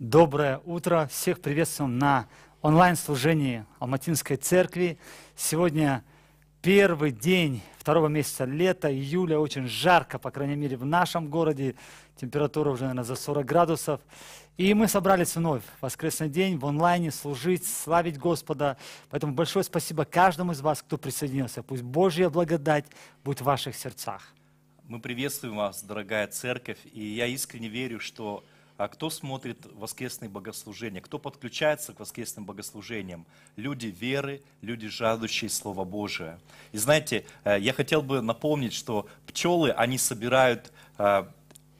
Доброе утро! Всех приветствуем на онлайн-служении Алматинской церкви. Сегодня первый день второго месяца лета, июля, очень жарко, по крайней мере, в нашем городе. Температура уже, наверное, за 40 градусов. И мы собрались вновь в воскресный день в онлайне служить, славить Господа. Поэтому большое спасибо каждому из вас, кто присоединился. Пусть Божья благодать будет в ваших сердцах. Мы приветствуем вас, дорогая церковь, и я искренне верю, что а кто смотрит воскресные богослужения, кто подключается к воскресным богослужениям? Люди веры, люди, жаждущие Слова Божия. И знаете, э, я хотел бы напомнить, что пчелы, они собирают, э,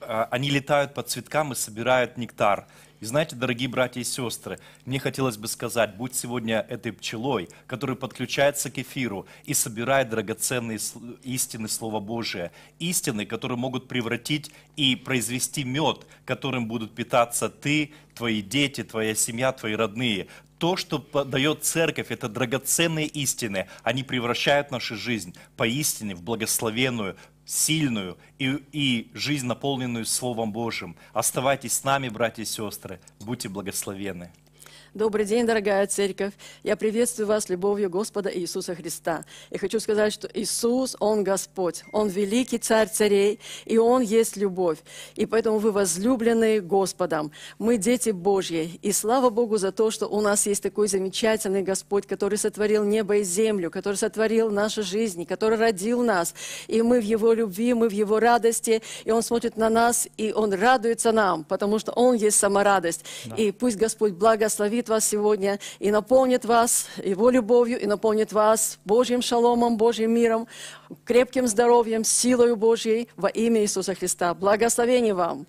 э, они летают по цветкам и собирают нектар. И знаете, дорогие братья и сестры, мне хотелось бы сказать, будь сегодня этой пчелой, которая подключается к эфиру и собирает драгоценные истины Слова Божия, истины, которые могут превратить и произвести мед, которым будут питаться ты, твои дети, твоя семья, твои родные. То, что дает церковь, это драгоценные истины. Они превращают нашу жизнь поистине в благословенную, сильную и, и жизнь, наполненную Словом Божьим. Оставайтесь с нами, братья и сестры. Будьте благословенны. Добрый день, дорогая церковь. Я приветствую вас любовью Господа Иисуса Христа. И хочу сказать, что Иисус, Он Господь, Он великий царь царей, и Он есть любовь. И поэтому вы возлюбленные Господом. Мы дети Божьи. И слава Богу за то, что у нас есть такой замечательный Господь, который сотворил небо и землю, который сотворил наши жизни, который родил нас. И мы в Его любви, мы в Его радости. И Он смотрит на нас, и Он радуется нам, потому что Он есть сама радость. Да. И пусть Господь благословит благословит вас сегодня и наполнит вас Его любовью, и наполнит вас Божьим шаломом, Божьим миром, крепким здоровьем, силой Божьей во имя Иисуса Христа. Благословение вам!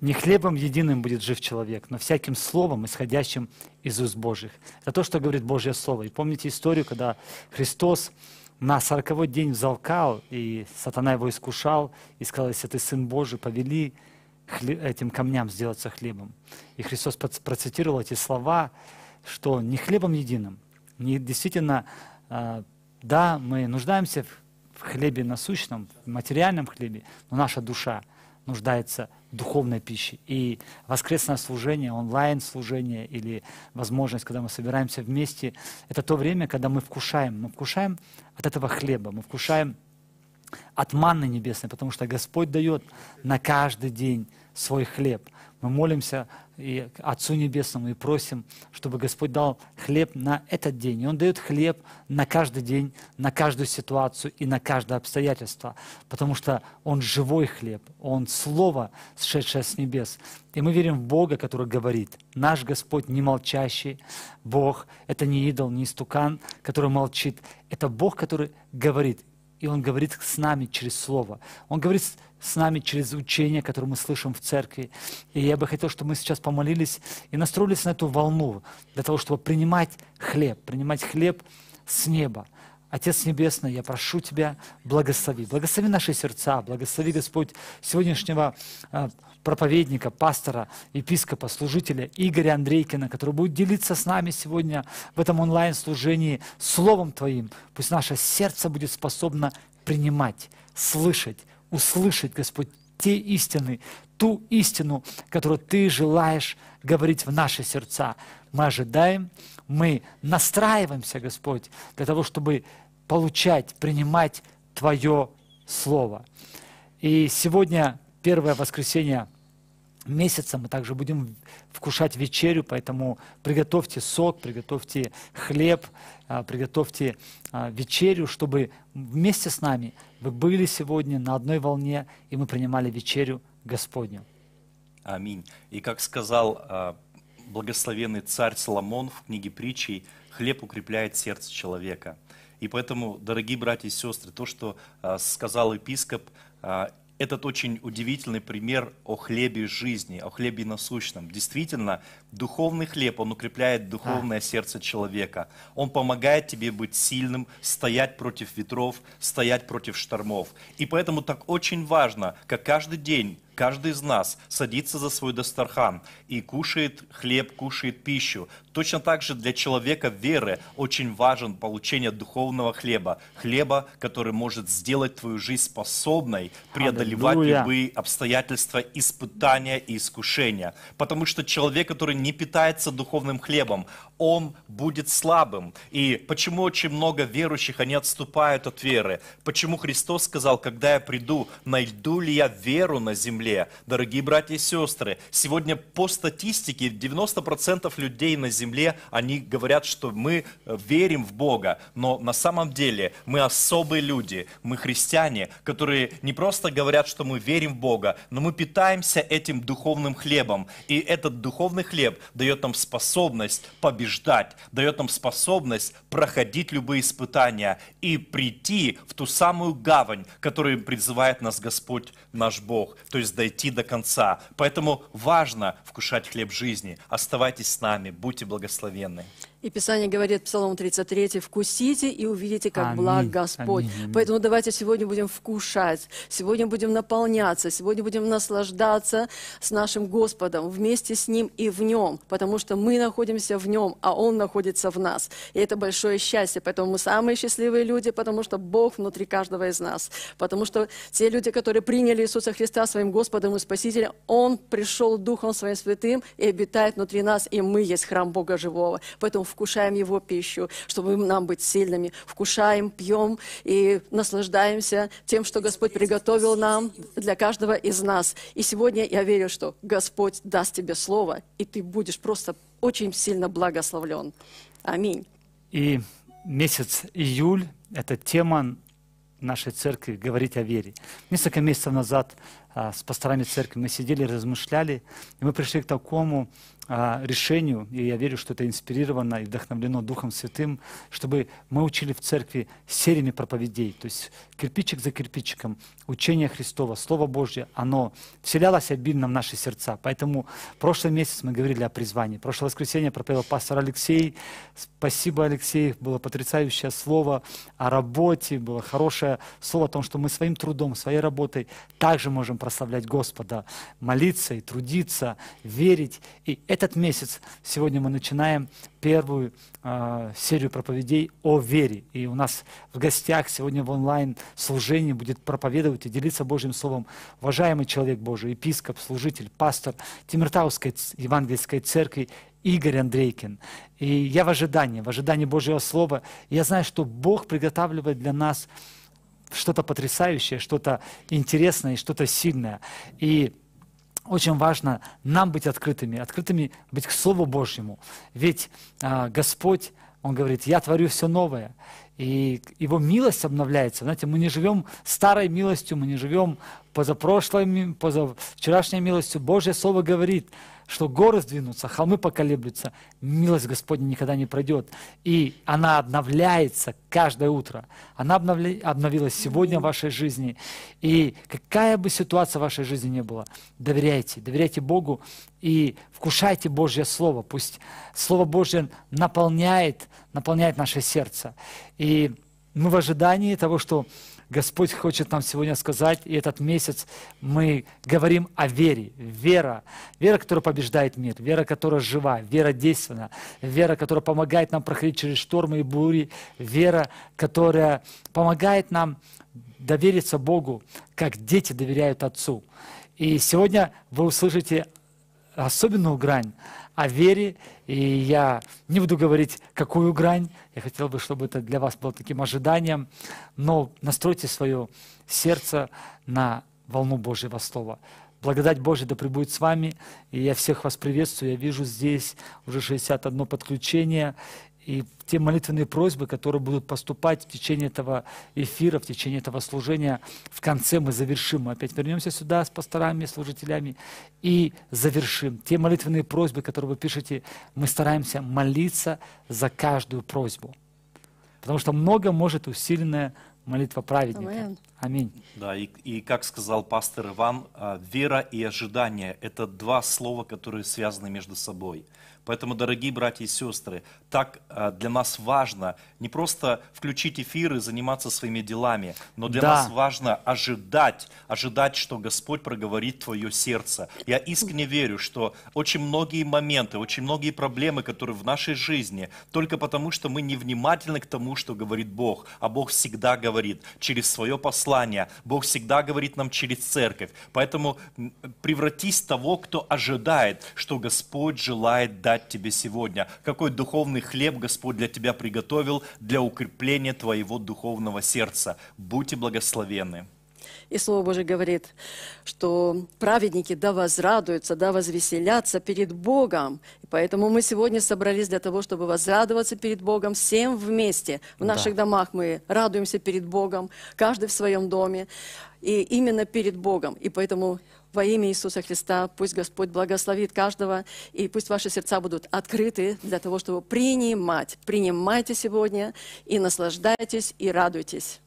Не хлебом единым будет жив человек, но всяким словом, исходящим из уст Божьих. Это то, что говорит Божье Слово. И помните историю, когда Христос на сороковой день взалкал, и сатана его искушал, и сказал, если ты Сын Божий, повели этим камням сделаться хлебом. И Христос процитировал эти слова, что не хлебом единым, не действительно, а, да, мы нуждаемся в хлебе насущном, в материальном хлебе, но наша душа нуждается в духовной пище. И воскресное служение, онлайн-служение или возможность, когда мы собираемся вместе, это то время, когда мы вкушаем. Мы вкушаем от этого хлеба, мы вкушаем от манны небесной, потому что Господь дает на каждый день свой хлеб. Мы молимся и Отцу Небесному и просим, чтобы Господь дал хлеб на этот день. И Он дает хлеб на каждый день, на каждую ситуацию и на каждое обстоятельство, потому что Он живой хлеб, Он Слово, сшедшее с небес. И мы верим в Бога, который говорит. Наш Господь не молчащий Бог, это не идол, не истукан, который молчит. Это Бог, который говорит и Он говорит с нами через Слово. Он говорит с нами через учение, которое мы слышим в церкви. И я бы хотел, чтобы мы сейчас помолились и настроились на эту волну, для того, чтобы принимать хлеб, принимать хлеб с неба. Отец Небесный, я прошу Тебя, благослови. Благослови наши сердца, благослови, Господь, сегодняшнего а, проповедника, пастора, епископа, служителя Игоря Андрейкина, который будет делиться с нами сегодня в этом онлайн-служении Словом Твоим. Пусть наше сердце будет способно принимать, слышать, услышать, Господь, те истины, ту истину, которую Ты желаешь говорить в наши сердца. Мы ожидаем, мы настраиваемся, Господь, для того, чтобы получать, принимать Твое Слово. И сегодня первое воскресенье месяца мы также будем вкушать вечерю, поэтому приготовьте сок, приготовьте хлеб, а, приготовьте а, вечерю, чтобы вместе с нами вы были сегодня на одной волне, и мы принимали вечерю Господню. Аминь. И как сказал а, благословенный царь Соломон в книге притчей, хлеб укрепляет сердце человека. И поэтому, дорогие братья и сестры, то, что сказал епископ, этот очень удивительный пример о хлебе жизни, о хлебе насущном. Действительно, духовный хлеб, он укрепляет духовное а. сердце человека. Он помогает тебе быть сильным, стоять против ветров, стоять против штормов. И поэтому так очень важно, как каждый день каждый из нас садится за свой дастархан и кушает хлеб, кушает пищу, точно так же для человека веры очень важен получение духовного хлеба. Хлеба, который может сделать твою жизнь способной преодолевать Аллилуйя. любые обстоятельства, испытания и искушения. Потому что человек, который не питается духовным хлебом, он будет слабым. И почему очень много верующих, они отступают от веры? Почему Христос сказал, когда я приду, найду ли я веру на земле? Дорогие братья и сестры, сегодня по статистике 90% людей на земле, они говорят, что мы э, верим в Бога, но на самом деле мы особые люди, мы христиане, которые не просто говорят, что мы верим в Бога, но мы питаемся этим духовным хлебом. И этот духовный хлеб дает нам способность побеждать, дает нам способность проходить любые испытания и прийти в ту самую гавань, которую призывает нас Господь наш Бог, то есть дойти до конца. Поэтому важно вкушать хлеб жизни. Оставайтесь с нами, будьте благословенны. И Писание говорит, Псалом 33, «Вкусите и увидите, как Аминь, благ Господь». аминь, аминь. Поэтому давайте сегодня будем вкушать, сегодня будем наполняться, сегодня будем наслаждаться с нашим Господом, вместе с Ним и в Нем, потому что мы находимся в Нем, а Он находится в нас. И это большое счастье, поэтому мы самые счастливые люди, потому что Бог внутри каждого из нас. Потому что те люди, которые приняли Иисуса Христа своим Господом и Спасителем, Он пришел Духом Своим Святым и обитает внутри нас, и мы есть храм Бога Живого. Поэтому вкушаем Его пищу, чтобы нам быть сильными. Вкушаем, пьем и наслаждаемся тем, что Господь приготовил нам для каждого из нас. И сегодня я верю, что Господь даст тебе слово, и ты будешь просто очень сильно благословлен. Аминь. И месяц июль – это тема нашей церкви «Говорить о вере». Несколько месяцев назад с пасторами церкви мы сидели, размышляли, и мы пришли к такому а, решению, и я верю, что это инспирировано и вдохновлено Духом Святым, чтобы мы учили в церкви сериями проповедей, то есть кирпичик за кирпичиком, учение Христова, Слово Божье, оно вселялось обильно в наши сердца. Поэтому прошлый месяц мы говорили о призвании. Прошлое воскресенье проповедовал пастор Алексей. Спасибо, Алексей, было потрясающее слово о работе, было хорошее слово о том, что мы своим трудом, своей работой также можем прославлять Господа, молиться и трудиться, верить. И этот месяц сегодня мы начинаем первую э, серию проповедей о вере. И у нас в гостях сегодня в онлайн служении будет проповедовать и делиться Божьим Словом уважаемый человек Божий, епископ, служитель, пастор Тимиртауской евангельской церкви Игорь Андрейкин. И я в ожидании, в ожидании Божьего Слова. Я знаю, что Бог приготавливает для нас что-то потрясающее, что-то интересное что-то сильное. И очень важно нам быть открытыми, открытыми быть к Слову Божьему. Ведь а, Господь, Он говорит, я творю все новое. И Его милость обновляется. Знаете, мы не живем старой милостью, мы не живем позапрошлой, позавчерашней милостью. Божье Слово говорит, что горы сдвинутся, холмы поколеблются, милость Господня никогда не пройдет. И она обновляется каждое утро. Она обновля- обновилась сегодня в вашей жизни. И какая бы ситуация в вашей жизни ни была, доверяйте, доверяйте Богу и вкушайте Божье Слово. Пусть Слово Божье наполняет, наполняет наше сердце. И мы в ожидании того, что Господь хочет нам сегодня сказать, и этот месяц мы говорим о вере. Вера. Вера, которая побеждает мир. Вера, которая жива. Вера действенна. Вера, которая помогает нам проходить через штормы и бури. Вера, которая помогает нам довериться Богу, как дети доверяют Отцу. И сегодня вы услышите особенную грань о вере, и я не буду говорить, какую грань, я хотел бы, чтобы это для вас было таким ожиданием, но настройте свое сердце на волну Божьего Слова. Благодать Божья да пребудет с вами, и я всех вас приветствую, я вижу здесь уже 61 подключение, и те молитвенные просьбы, которые будут поступать в течение этого эфира, в течение этого служения, в конце мы завершим. Мы опять вернемся сюда с пасторами, служителями и завершим. Те молитвенные просьбы, которые вы пишете, мы стараемся молиться за каждую просьбу. Потому что много может усиленная молитва праведника. Аминь. Да, и, и как сказал пастор Иван, а, вера и ожидание – это два слова, которые связаны между собой. Поэтому, дорогие братья и сестры, так а, для нас важно не просто включить эфир и заниматься своими делами, но для Да. нас важно ожидать, ожидать, что Господь проговорит твое сердце. Я искренне верю, что очень многие моменты, очень многие проблемы, которые в нашей жизни, только потому, что мы невнимательны к тому, что говорит Бог, а Бог всегда говорит через свое послание, Бог всегда говорит нам через церковь. Поэтому превратись в того, кто ожидает, что Господь желает дать тебе сегодня, какой духовный хлеб Господь для тебя приготовил для укрепления твоего духовного сердца. Будьте благословенны. И Слово Божие говорит, что праведники да возрадуются, да возвеселятся перед Богом. И поэтому мы сегодня собрались для того, чтобы возрадоваться перед Богом всем вместе. В наших домах мы радуемся перед Богом, каждый в своем доме. И именно перед Богом. И поэтому во имя Иисуса Христа пусть Господь благословит каждого, и пусть ваши сердца будут открыты для того, чтобы принимать. Принимайте сегодня и наслаждайтесь, и радуйтесь.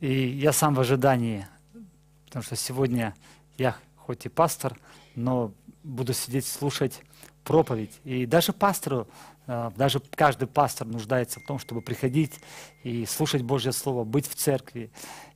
И я сам в ожидании, потому что сегодня я хоть и пастор, но буду сидеть слушать проповедь. И даже пастору, э, даже каждый пастор нуждается в том, чтобы приходить и слушать Божье Слово, быть в церкви.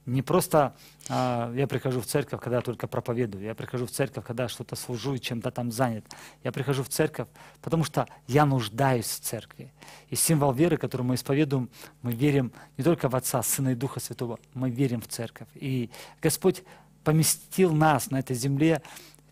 Не просто э, я прихожу в церковь, когда только проповедую, я прихожу в церковь, когда что-то служу и чем-то там занят. Я прихожу в церковь, потому что я нуждаюсь в церкви. И символ веры, который мы исповедуем, мы верим не только в Отца, Сына и Духа Святого, мы верим в церковь. И Господь поместил нас на этой земле,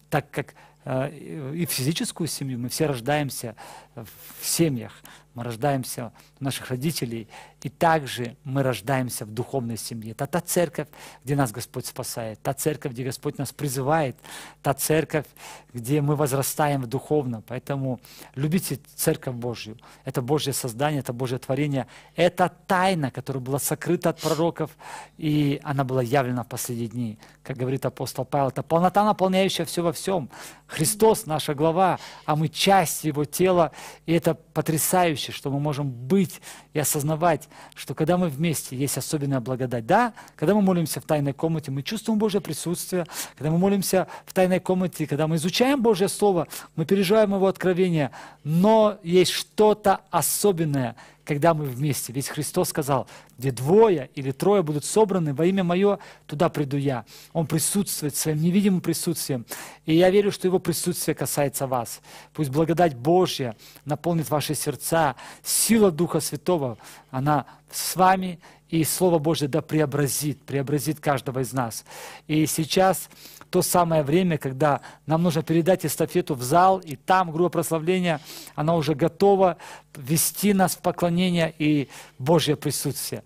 так как э, и физическую семью, мы все рождаемся в семьях, мы рождаемся у наших родителей, и также мы рождаемся в духовной семье. Это та церковь, где нас Господь спасает, та церковь, где Господь нас призывает, та церковь, где мы возрастаем духовно. Поэтому любите церковь Божью. Это Божье создание, это Божье творение. Это тайна, которая была сокрыта от пророков, и она была явлена в последние дни. Как говорит апостол Павел, это полнота, наполняющая все во всем. Христос наша глава, а мы часть Его тела, и это потрясающе, что мы можем быть и осознавать, что когда мы вместе, есть особенная благодать. Да, когда мы молимся в тайной комнате, мы чувствуем Божье присутствие. Когда мы молимся в тайной комнате, когда мы изучаем Божье Слово, мы переживаем Его откровение. Но есть что-то особенное, когда мы вместе. Ведь Христос сказал, где двое или трое будут собраны во имя Мое, туда приду я. Он присутствует своим невидимым присутствием. И я верю, что Его присутствие касается вас. Пусть благодать Божья наполнит ваши сердца. Сила Духа Святого, она с вами. И Слово Божье да преобразит, преобразит каждого из нас. И сейчас то самое время, когда нам нужно передать эстафету в зал, и там группа прославления, она уже готова вести нас в поклонение и Божье присутствие.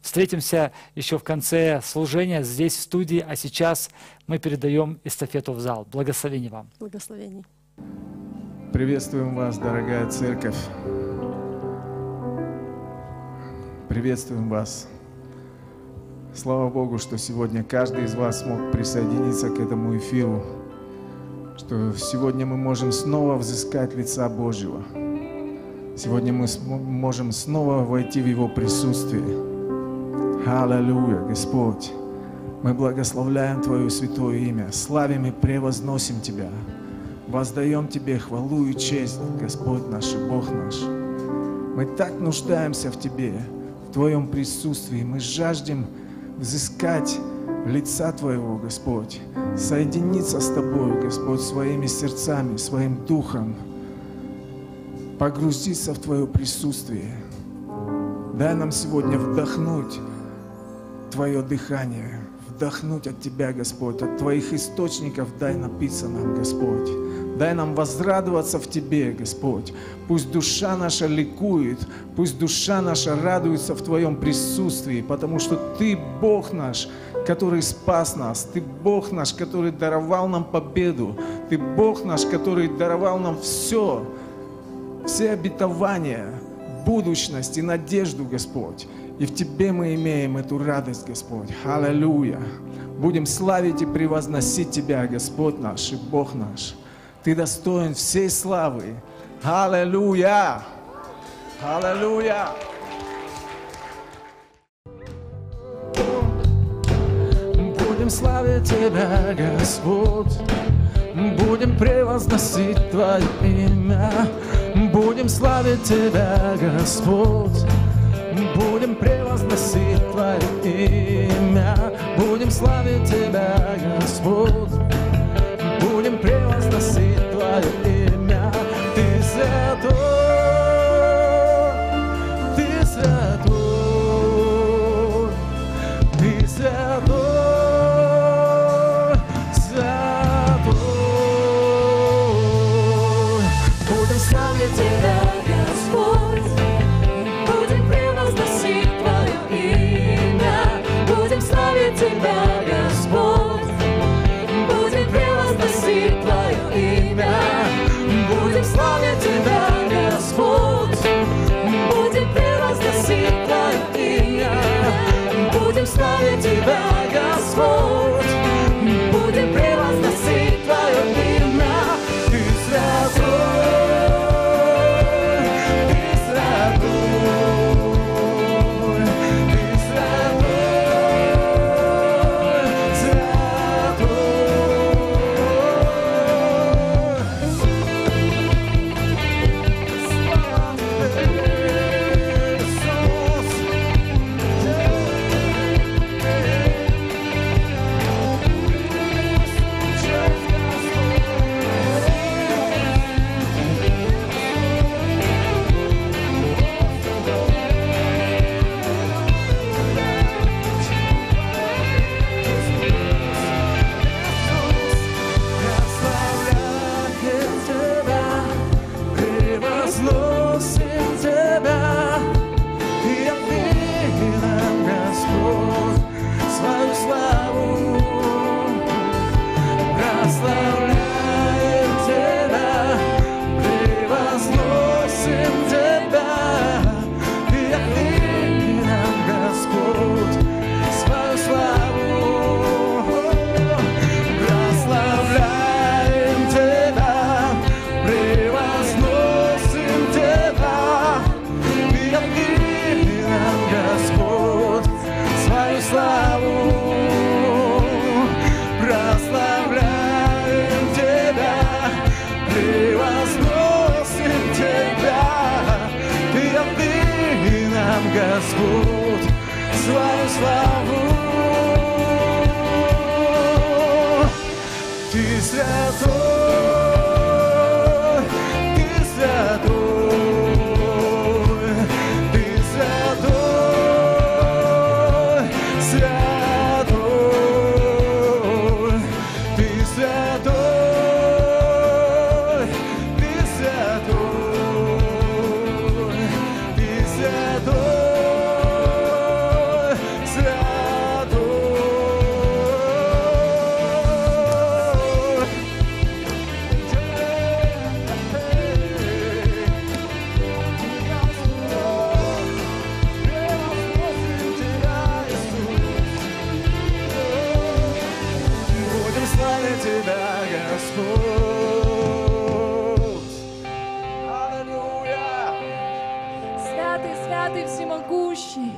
Встретимся еще в конце служения здесь, в студии, а сейчас мы передаем эстафету в зал. Благословение вам. Благословений. Приветствуем вас, дорогая церковь. Приветствуем вас. Слава Богу, что сегодня каждый из вас смог присоединиться к этому эфиру, что сегодня мы можем снова взыскать лица Божьего. Сегодня мы можем снова войти в Его присутствие. Аллилуйя, Господь. Мы благословляем Твое святое имя, славим и превозносим Тебя. Воздаем Тебе хвалу и честь, Господь наш и Бог наш. Мы так нуждаемся в Тебе, в Твоем присутствии. Мы жаждем взыскать лица Твоего, Господь, соединиться с Тобой, Господь, своими сердцами, своим духом, погрузиться в Твое присутствие. Дай нам сегодня вдохнуть Твое дыхание, вдохнуть от Тебя, Господь, от Твоих источников дай напиться нам, Господь. Дай нам возрадоваться в Тебе, Господь. Пусть душа наша ликует, пусть душа наша радуется в Твоем присутствии, потому что Ты Бог наш, который спас нас. Ты Бог наш, который даровал нам победу. Ты Бог наш, который даровал нам все, все обетования, будущность и надежду, Господь. И в Тебе мы имеем эту радость, Господь. Аллилуйя. Будем славить и превозносить Тебя, Господь наш и Бог наш. Ты достоин всей славы. Аллилуйя. Аллилуйя. Будем славить Тебя, Господь. Будем превозносить Твое имя, будем славить Тебя, Господь. Будем превозносить Твое имя, будем славить Тебя, Господь. Твое имя, Ты святой, Ты святой, Ты святой, святой. Будем славить всемогущий,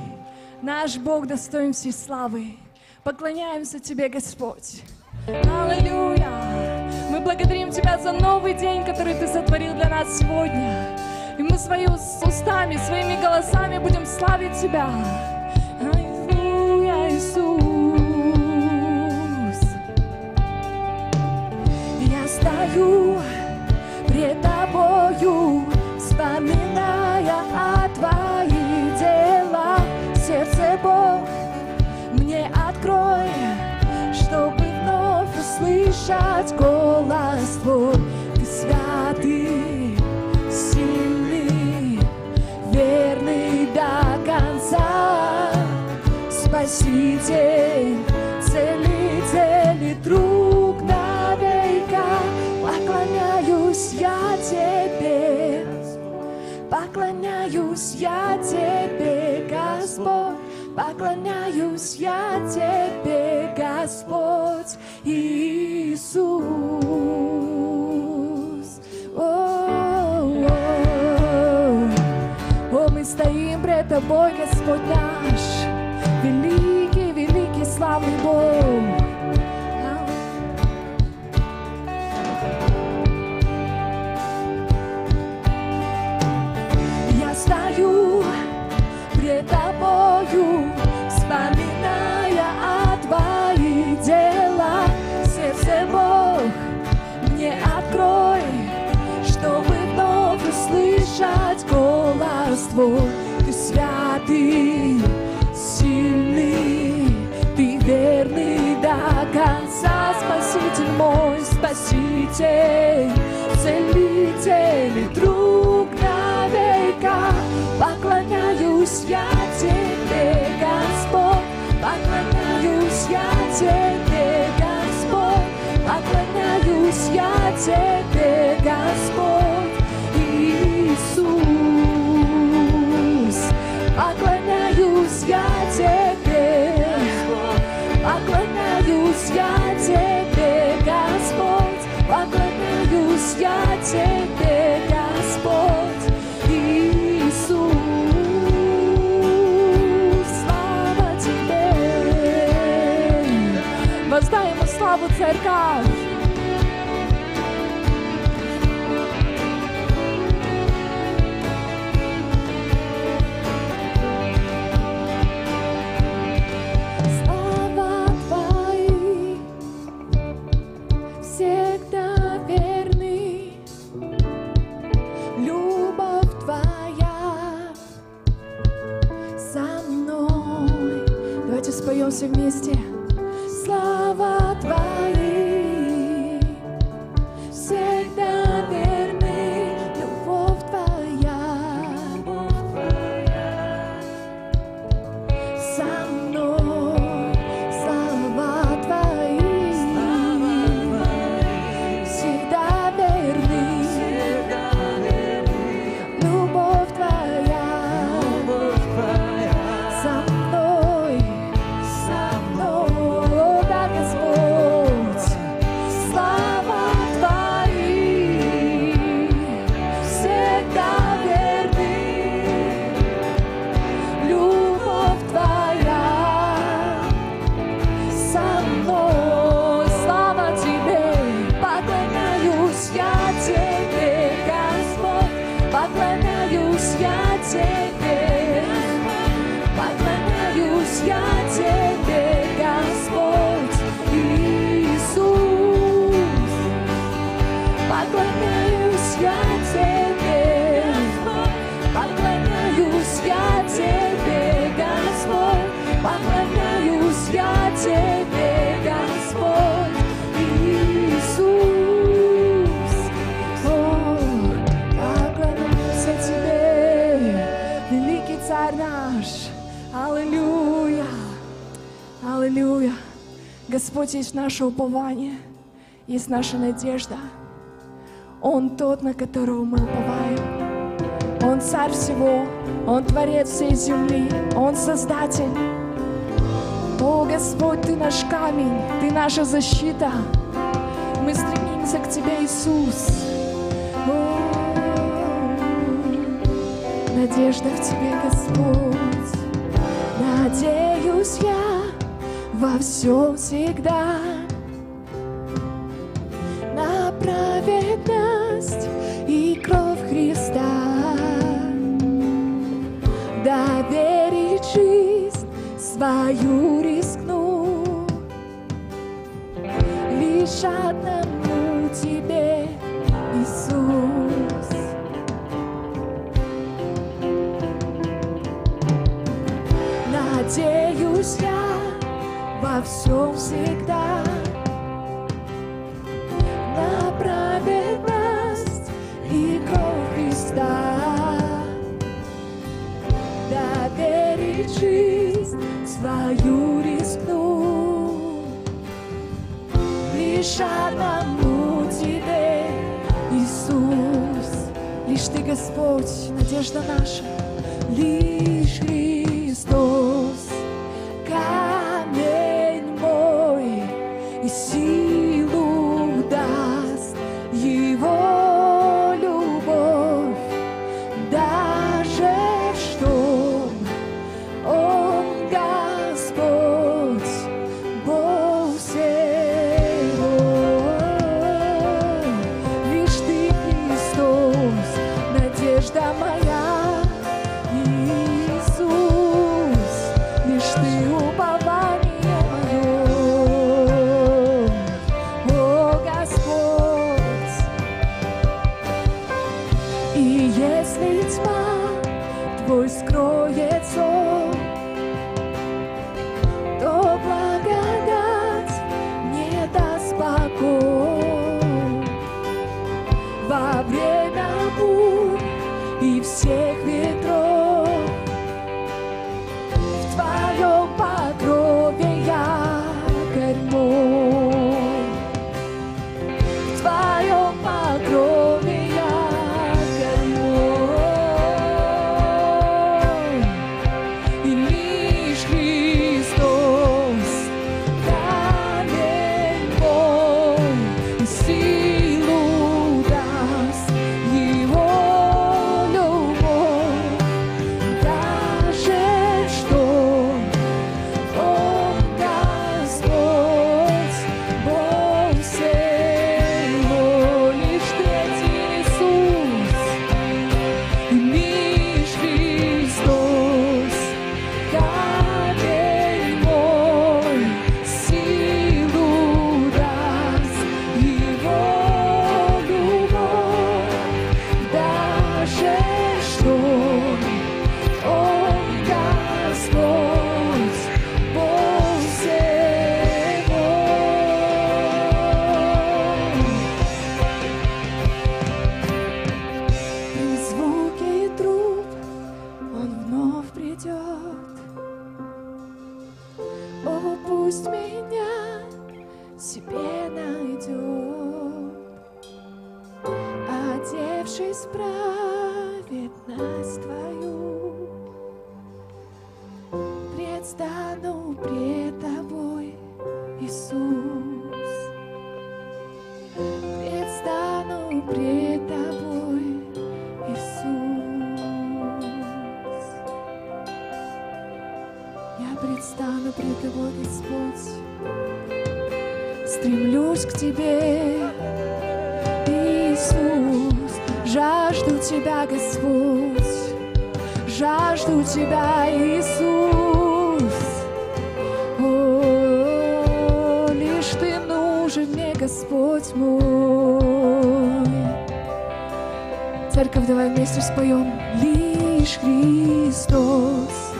наш Бог достоин всей славы. Поклоняемся Тебе, Господь. Аллилуйя! Мы благодарим Тебя за новый день, который Ты сотворил для нас сегодня. И мы свои ус- устами, своими голосами будем славить Тебя. Аллилуйя, Иисус. Я стою услышать голос Твой. Ты святый, сильный, верный до конца. Спаситель, целитель и друг на века. Поклоняюсь я Тебе, поклоняюсь я Тебе, Господь. Поклоняюсь я Тебе, тобой, Господь наш, великий, великий, славный Бог. Я стою пред тобою, вспоминая о твоих делах. Сердце Бог мне открой, чтобы вновь услышать голос Твой. Спаситель, Целитель и друг. собьемся вместе. наше упование, есть наша надежда. Он тот, на которого мы уповаем. Он царь всего, Он творец всей земли, Он создатель. О, Господь, Ты наш камень, Ты наша защита. Мы стремимся к Тебе, Иисус. О, надежда в Тебе, Господь. Надеюсь я во всем всегда. лишь Тебя, Иисус. О, лишь Ты нужен мне, Господь мой. Церковь, давай вместе споем. Лишь Христос,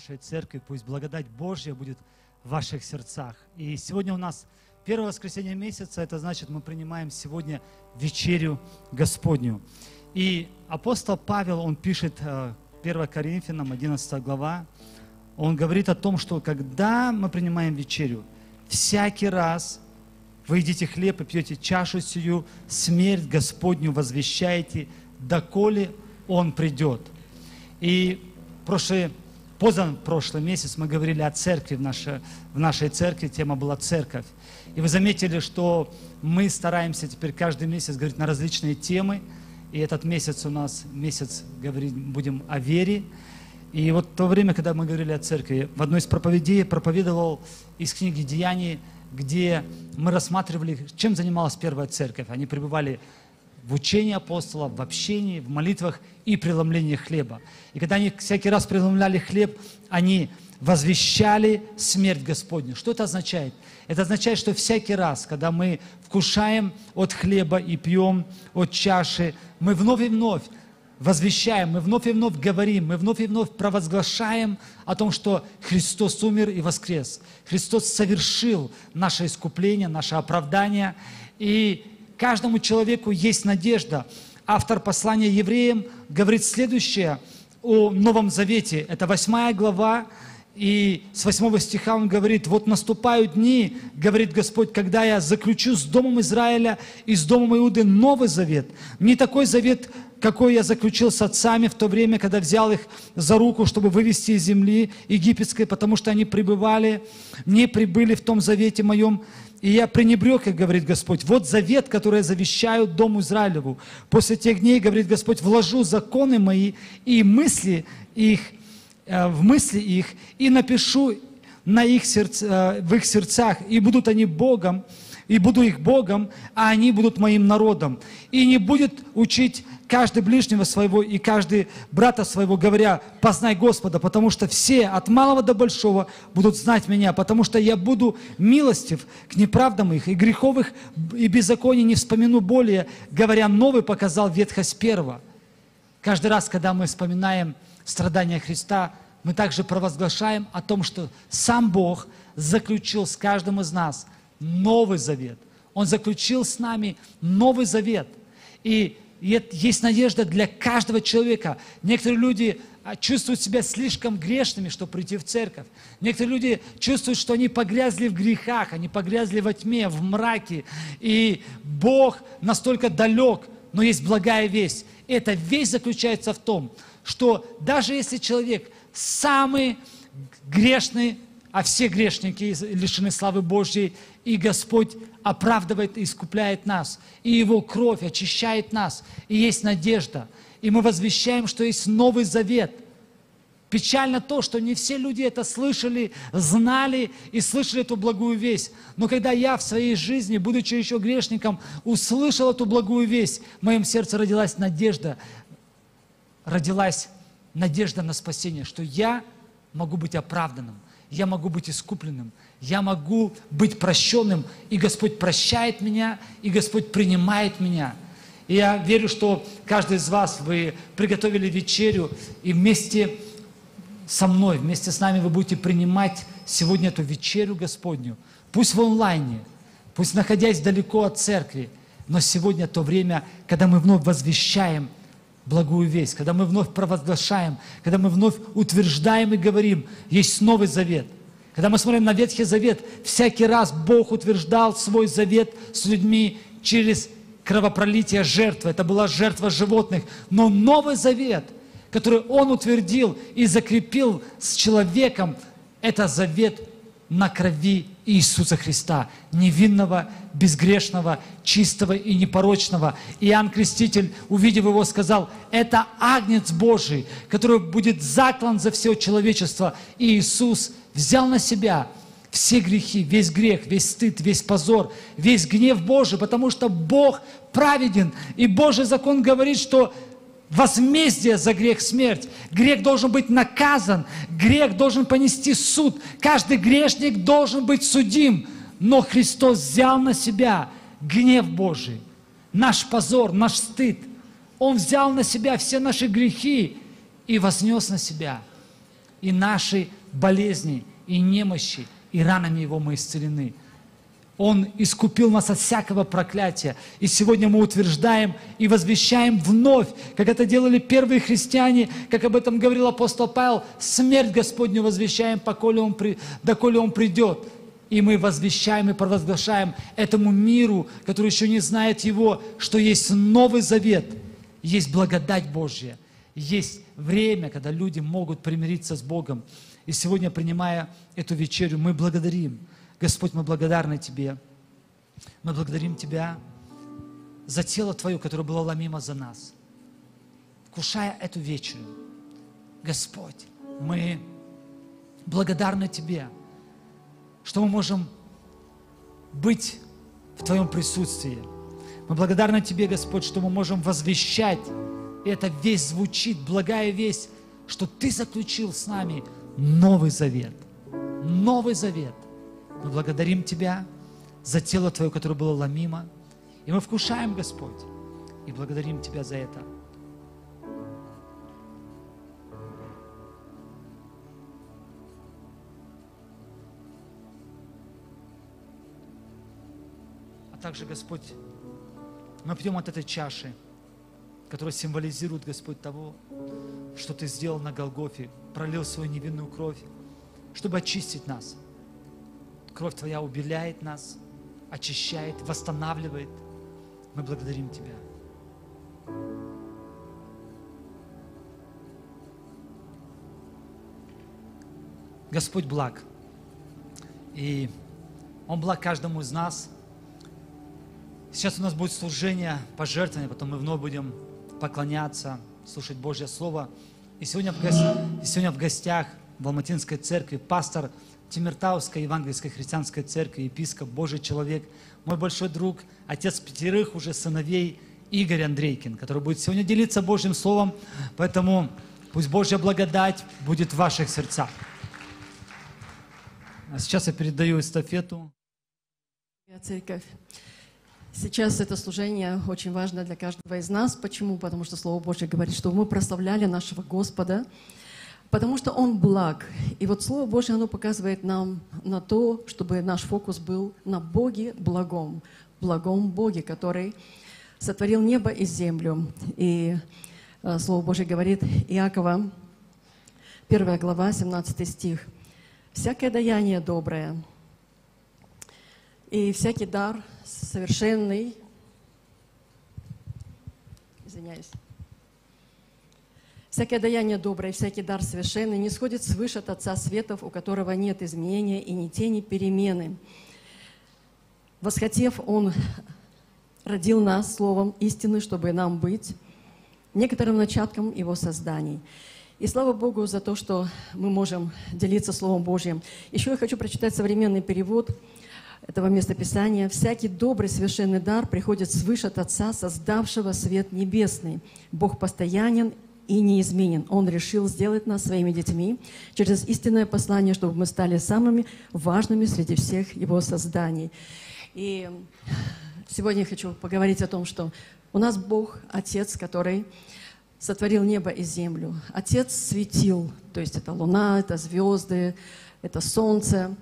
нашей церкви. Пусть благодать Божья будет в ваших сердцах. И сегодня у нас первое воскресенье месяца, это значит, мы принимаем сегодня вечерю Господню. И апостол Павел, он пишет э, 1 Коринфянам, 11 глава, он говорит о том, что когда мы принимаем вечерю, всякий раз вы едите хлеб и пьете чашу сию, смерть Господню возвещаете, доколе Он придет. И прошлый, поза прошлый месяц мы говорили о церкви в нашей, в нашей церкви, тема была церковь. И вы заметили, что мы стараемся теперь каждый месяц говорить на различные темы. И этот месяц у нас месяц говорить будем о вере. И вот в то время, когда мы говорили о церкви, в одной из проповедей проповедовал из книги «Деяний», где мы рассматривали, чем занималась первая церковь. Они пребывали в учении апостолов, в общении, в молитвах и преломлении хлеба. И когда они всякий раз преломляли хлеб, они возвещали смерть Господню. Что это означает? Это означает, что всякий раз, когда мы вкушаем от хлеба и пьем от чаши, мы вновь и вновь возвещаем, мы вновь и вновь говорим, мы вновь и вновь провозглашаем о том, что Христос умер и воскрес. Христос совершил наше искупление, наше оправдание. И каждому человеку есть надежда автор послания евреям говорит следующее о Новом Завете. Это 8 глава, и с 8 стиха он говорит, «Вот наступают дни, говорит Господь, когда я заключу с Домом Израиля и с Домом Иуды новый завет. Не такой завет, какой я заключил с отцами в то время, когда взял их за руку, чтобы вывести из земли египетской, потому что они пребывали, не прибыли в том завете моем, и я пренебрег их, говорит Господь. Вот завет, который я завещаю Дому Израилеву. После тех дней, говорит Господь, вложу законы мои и мысли их, э, в мысли их, и напишу на их сердце, э, в их сердцах, и будут они Богом, и буду их Богом, а они будут моим народом. И не будет учить каждый ближнего своего и каждый брата своего, говоря, познай Господа, потому что все, от малого до большого, будут знать меня, потому что я буду милостив к неправдам их, и греховых и беззаконий не вспомину более, говоря, новый показал ветхость первого. Каждый раз, когда мы вспоминаем страдания Христа, мы также провозглашаем о том, что сам Бог заключил с каждым из нас – Новый Завет. Он заключил с нами Новый Завет. И есть надежда для каждого человека. Некоторые люди а, чувствуют себя слишком грешными, чтобы прийти в церковь. Некоторые люди чувствуют, что они погрязли в грехах, они погрязли во тьме, в мраке. И Бог настолько далек, но есть благая весть. И эта весть заключается в том, что даже если человек самый грешный, а все грешники лишены славы Божьей, и Господь оправдывает и искупляет нас, и Его кровь очищает нас, и есть надежда. И мы возвещаем, что есть Новый Завет. Печально то, что не все люди это слышали, знали и слышали эту благую весть. Но когда я в своей жизни, будучи еще грешником, услышал эту благую весть, в моем сердце родилась надежда, родилась надежда на спасение, что я могу быть оправданным – я могу быть искупленным, я могу быть прощенным, и Господь прощает меня, и Господь принимает меня. И я верю, что каждый из вас, вы приготовили вечерю, и вместе со мной, вместе с нами вы будете принимать сегодня эту вечерю Господню. Пусть в онлайне, пусть находясь далеко от церкви, но сегодня то время, когда мы вновь возвещаем – благую весть, когда мы вновь провозглашаем, когда мы вновь утверждаем и говорим, есть Новый Завет. Когда мы смотрим на Ветхий Завет, всякий раз Бог утверждал свой завет с людьми через кровопролитие жертвы. Это была жертва животных. Но Новый Завет, который Он утвердил и закрепил с человеком, это завет на крови Иисуса Христа, невинного, безгрешного, чистого и непорочного. Иоанн Креститель, увидев его, сказал, это Агнец Божий, который будет заклан за все человечество. И Иисус взял на себя все грехи, весь грех, весь стыд, весь позор, весь гнев Божий, потому что Бог праведен. И Божий закон говорит, что возмездие за грех смерть. Грех должен быть наказан, грех должен понести суд. Каждый грешник должен быть судим. Но Христос взял на себя гнев Божий, наш позор, наш стыд. Он взял на себя все наши грехи и вознес на себя и наши болезни, и немощи, и ранами Его мы исцелены. Он искупил нас от всякого проклятия. И сегодня мы утверждаем и возвещаем вновь, как это делали первые христиане, как об этом говорил апостол Павел, смерть Господню возвещаем, поколе он, доколе Он придет. И мы возвещаем и провозглашаем этому миру, который еще не знает Его, что есть Новый Завет, есть благодать Божья, есть время, когда люди могут примириться с Богом. И сегодня, принимая эту вечерю, мы благодарим – Господь, мы благодарны Тебе. Мы благодарим Тебя за тело Твое, которое было ломимо за нас. Кушая эту вечерю, Господь, мы благодарны Тебе, что мы можем быть в Твоем присутствии. Мы благодарны Тебе, Господь, что мы можем возвещать, и эта весть звучит, благая весть, что Ты заключил с нами Новый Завет. Новый Завет – мы благодарим Тебя за тело Твое, которое было ломимо. И мы вкушаем, Господь, и благодарим Тебя за это. А также, Господь, мы пьем от этой чаши, которые символизируют, Господь, того, что Ты сделал на Голгофе, пролил свою невинную кровь, чтобы очистить нас. Кровь Твоя убеляет нас, очищает, восстанавливает. Мы благодарим Тебя. Господь благ. И Он благ каждому из нас. Сейчас у нас будет служение пожертвования, потом мы вновь будем поклоняться, слушать Божье Слово. И сегодня в, гостях, и сегодня в гостях в Алматинской церкви пастор Тимиртауской Евангельской христианской церкви, епископ, Божий человек, мой большой друг, отец пятерых уже сыновей Игорь Андрейкин, который будет сегодня делиться Божьим Словом. Поэтому пусть Божья благодать будет в ваших сердцах. А сейчас я передаю эстафету. Церковь. Сейчас это служение очень важно для каждого из нас. Почему? Потому что Слово Божье говорит, что мы прославляли нашего Господа, потому что Он благ. И вот Слово Божье, оно показывает нам на то, чтобы наш фокус был на Боге благом, благом Боге, который сотворил небо и землю. И э, Слово Божье говорит Иакова, 1 глава, 17 стих – всякое даяние доброе и всякий дар совершенный, извиняюсь, всякое даяние доброе всякий дар совершенный не сходит свыше от Отца Светов, у которого нет изменения и ни тени перемены. Восхотев, Он родил нас словом истины, чтобы нам быть некоторым начатком Его созданий. И слава Богу за то, что мы можем делиться Словом Божьим. Еще я хочу прочитать современный перевод этого местописания. «Всякий добрый совершенный дар приходит свыше от Отца, создавшего свет небесный. Бог постоянен и неизменен. Он решил сделать нас своими детьми через истинное послание, чтобы мы стали самыми важными среди всех Его созданий». И сегодня я хочу поговорить о том, что у нас Бог, Отец, который сотворил небо и землю. Отец светил, то есть это луна, это звезды, это солнце.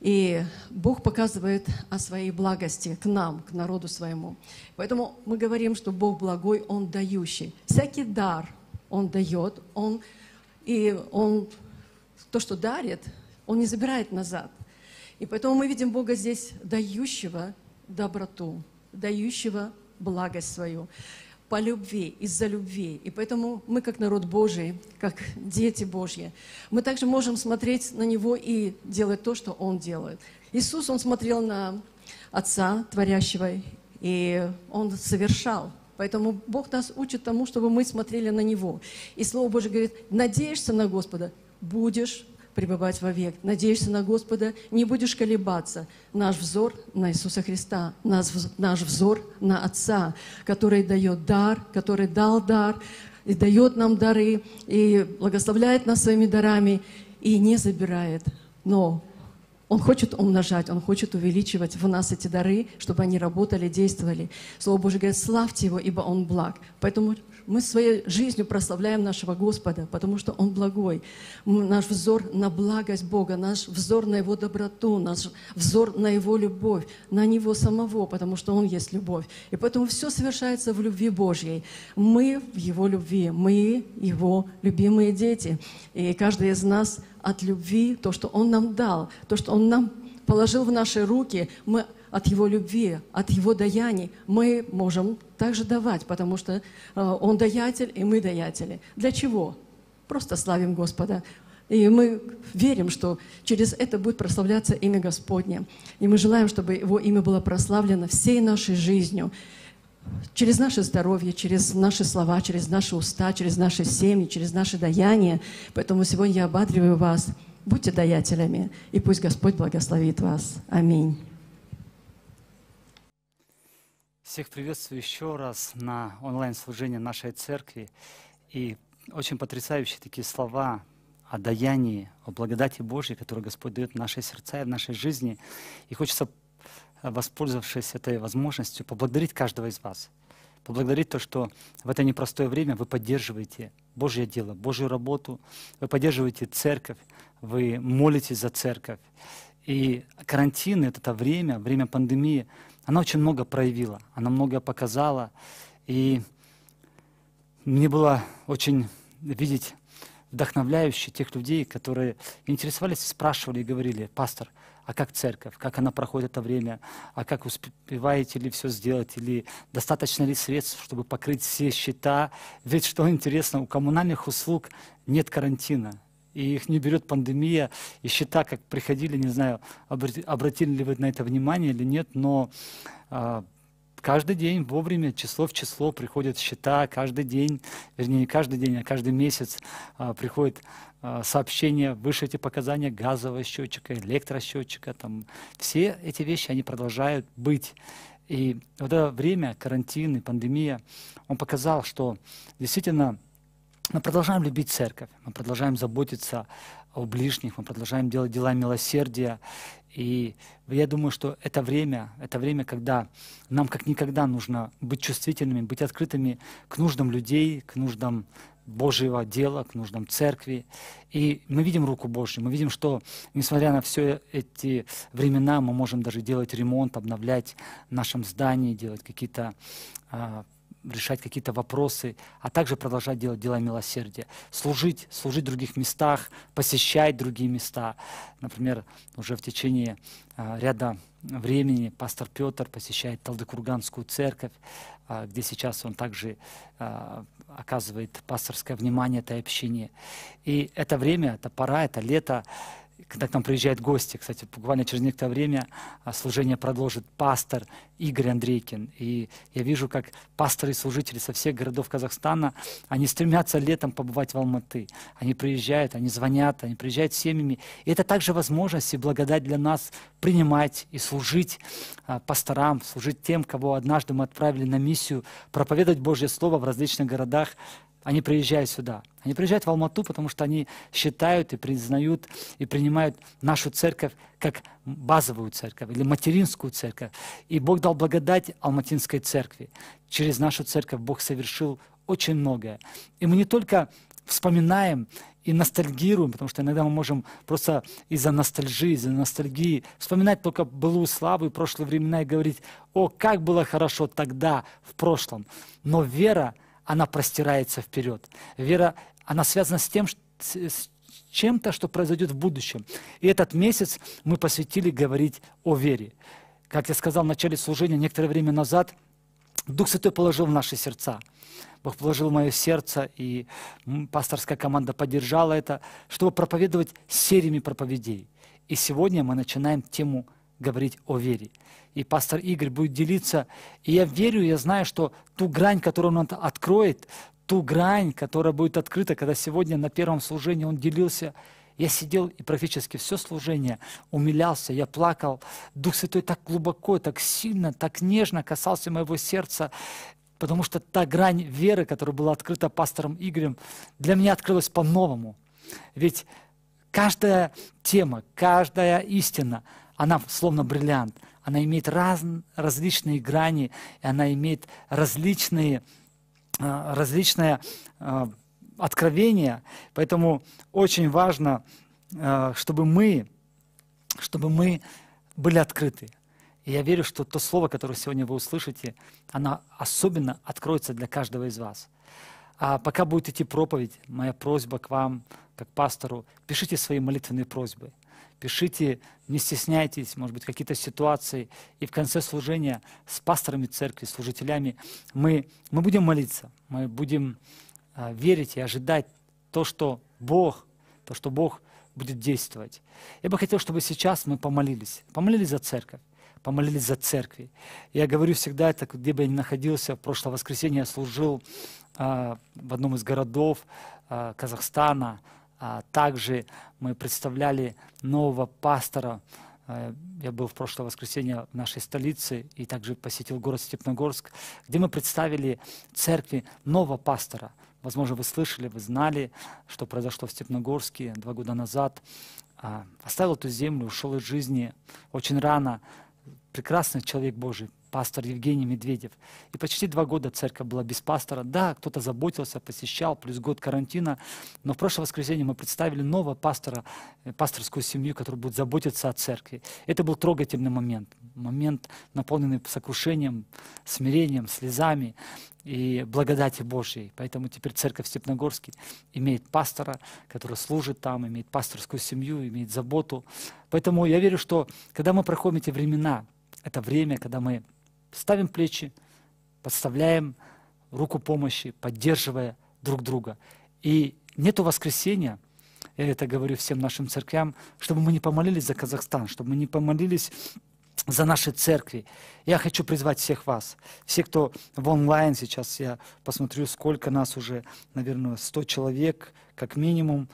И Бог показывает о своей благости к нам, к народу своему. Поэтому мы говорим, что Бог благой, Он дающий. Всякий дар Он дает, Он, и Он то, что дарит, Он не забирает назад. И поэтому мы видим Бога здесь дающего доброту, дающего благость свою по любви, из-за любви. И поэтому мы, как народ Божий, как дети Божьи, мы также можем смотреть на Него и делать то, что Он делает. Иисус, Он смотрел на Отца, творящего, и Он совершал. Поэтому Бог нас учит тому, чтобы мы смотрели на Него. И Слово Божье говорит, надеешься на Господа, будешь пребывать вовек. Надеешься на Господа, не будешь колебаться. Наш взор на Иисуса Христа, наш, наш взор на Отца, который дает дар, который дал дар, и дает нам дары, и благословляет нас своими дарами, и не забирает. Но он хочет умножать, Он хочет увеличивать в нас эти дары, чтобы они работали, действовали. Слово Божье говорит, славьте Его, ибо Он благ. Поэтому мы своей жизнью прославляем нашего Господа, потому что Он благой. Наш взор на благость Бога, наш взор на Его доброту, наш взор на Его любовь, на Него самого, потому что Он есть любовь. И поэтому все совершается в любви Божьей. Мы в Его любви, мы Его любимые дети. И каждый из нас от любви, то, что Он нам дал, то, что Он нам положил в наши руки, мы от Его любви, от Его даяний мы можем также давать, потому что э, Он даятель, и мы даятели. Для чего? Просто славим Господа. И мы верим, что через это будет прославляться имя Господне. И мы желаем, чтобы Его имя было прославлено всей нашей жизнью. Через наше здоровье, через наши слова, через наши уста, через наши семьи, через наши даяния. Поэтому сегодня я ободриваю вас. Будьте даятелями, и пусть Господь благословит вас. Аминь. Всех приветствую еще раз на онлайн-служении нашей церкви. И очень потрясающие такие слова о даянии, о благодати Божьей, которую Господь дает в наши сердца и в нашей жизни. И хочется, воспользовавшись этой возможностью, поблагодарить каждого из вас. Поблагодарить то, что в это непростое время вы поддерживаете Божье дело, Божью работу, вы поддерживаете церковь, вы молитесь за церковь. И карантин — это время, время пандемии — она очень много проявила, она много показала. И мне было очень видеть вдохновляюще тех людей, которые интересовались, спрашивали и говорили, пастор, а как церковь, как она проходит это время, а как успеваете ли все сделать, или достаточно ли средств, чтобы покрыть все счета. Ведь что интересно, у коммунальных услуг нет карантина, и их не берет пандемия, и счета, как приходили, не знаю, обратили ли вы на это внимание или нет, но а, каждый день вовремя, число в число приходят счета, каждый день, вернее, не каждый день, а каждый месяц а, приходит а, сообщение, выше эти показания газового счетчика, электросчетчика, там, все эти вещи, они продолжают быть. И вот это время, карантин пандемия, он показал, что действительно мы продолжаем любить церковь, мы продолжаем заботиться о ближних, мы продолжаем делать дела милосердия. И я думаю, что это время, это время, когда нам как никогда нужно быть чувствительными, быть открытыми к нуждам людей, к нуждам Божьего дела, к нуждам церкви. И мы видим руку Божью, мы видим, что, несмотря на все эти времена, мы можем даже делать ремонт, обновлять в нашем здании, делать какие-то а, решать какие-то вопросы, а также продолжать делать дела милосердия, служить, служить в других местах, посещать другие места. Например, уже в течение а, ряда времени пастор Петр посещает Талдыкурганскую церковь, а, где сейчас он также а, оказывает пасторское внимание этой общине. И это время, это пора, это лето, когда к нам приезжают гости, кстати, буквально через некоторое время а, служение продолжит пастор Игорь Андрейкин. И я вижу, как пасторы и служители со всех городов Казахстана, они стремятся летом побывать в Алматы. Они приезжают, они звонят, они приезжают с семьями. И это также возможность и благодать для нас принимать и служить а, пасторам, служить тем, кого однажды мы отправили на миссию, проповедовать Божье Слово в различных городах они приезжают сюда. Они приезжают в Алмату, потому что они считают и признают и принимают нашу церковь как базовую церковь или материнскую церковь. И Бог дал благодать Алматинской церкви. Через нашу церковь Бог совершил очень многое. И мы не только вспоминаем и ностальгируем, потому что иногда мы можем просто из-за ностальжи, из-за ностальгии вспоминать только былую славу и прошлые времена и говорить, о, как было хорошо тогда, в прошлом. Но вера – она простирается вперед. Вера, она связана с тем, с чем-то, что произойдет в будущем. И этот месяц мы посвятили говорить о вере. Как я сказал в начале служения, некоторое время назад, Дух Святой положил в наши сердца. Бог положил в мое сердце, и пасторская команда поддержала это, чтобы проповедовать сериями проповедей. И сегодня мы начинаем тему говорить о вере и пастор Игорь будет делиться. И я верю, я знаю, что ту грань, которую он откроет, ту грань, которая будет открыта, когда сегодня на первом служении он делился, я сидел и практически все служение умилялся, я плакал. Дух Святой так глубоко, так сильно, так нежно касался моего сердца, потому что та грань веры, которая была открыта пастором Игорем, для меня открылась по-новому. Ведь каждая тема, каждая истина, она словно бриллиант – она имеет раз, различные грани, и она имеет различные, а, различные а, откровения. Поэтому очень важно, а, чтобы мы, чтобы мы были открыты. И я верю, что то слово, которое сегодня вы услышите, оно особенно откроется для каждого из вас. А пока будет идти проповедь, моя просьба к вам, как пастору, пишите свои молитвенные просьбы – пишите, не стесняйтесь, может быть, какие-то ситуации. И в конце служения с пасторами церкви, служителями мы, мы будем молиться, мы будем а, верить и ожидать то, что Бог, то, что Бог будет действовать. Я бы хотел, чтобы сейчас мы помолились, помолились за церковь, помолились за церкви. Я говорю всегда это, где бы я ни находился, в прошлое воскресенье я служил а, в одном из городов а, Казахстана, также мы представляли нового пастора. Э, я был в прошлое воскресенье в нашей столице и также посетил город Степногорск, где мы представили церкви нового пастора. Возможно, вы слышали, вы знали, что произошло в Степногорске два года назад. А, оставил эту землю, ушел из жизни очень рано. Прекрасный человек Божий, пастор Евгений Медведев. И почти два года церковь была без пастора. Да, кто-то заботился, посещал, плюс год карантина. Но в прошлое воскресенье мы представили нового пастора, э, пасторскую семью, которая будет заботиться о церкви. Это был трогательный момент. момент, наполненный сокрушением, смирением, слезами и благодати Божьей. Поэтому теперь церковь Степногорский имеет пастора, который служит там, имеет пасторскую семью, имеет заботу. Поэтому я верю, что когда мы проходим эти времена, это время, когда мы ставим плечи, подставляем руку помощи, поддерживая друг друга. И нету воскресения, я это говорю всем нашим церквям, чтобы мы не помолились за Казахстан, чтобы мы не помолились за наши церкви. Я хочу призвать всех вас, все, кто в онлайн сейчас, я посмотрю, сколько нас уже, наверное, 100 человек, как минимум,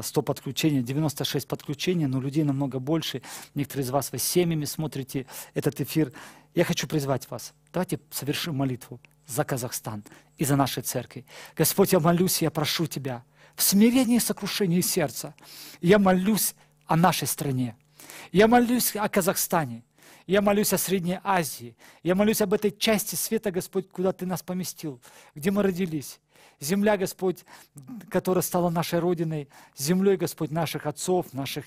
100 подключений, 96 подключений, но людей намного больше. Некоторые из вас, вы семьями смотрите этот эфир. Я хочу призвать вас. Давайте совершим молитву за Казахстан и за наши церкви. Господь, я молюсь, я прошу Тебя, в смирении и сокрушении сердца, я молюсь о нашей стране. Я молюсь о Казахстане. Я молюсь о Средней Азии. Я молюсь об этой части света, Господь, куда Ты нас поместил, где мы родились. Земля, Господь, которая стала нашей Родиной, землей, Господь, наших отцов, наших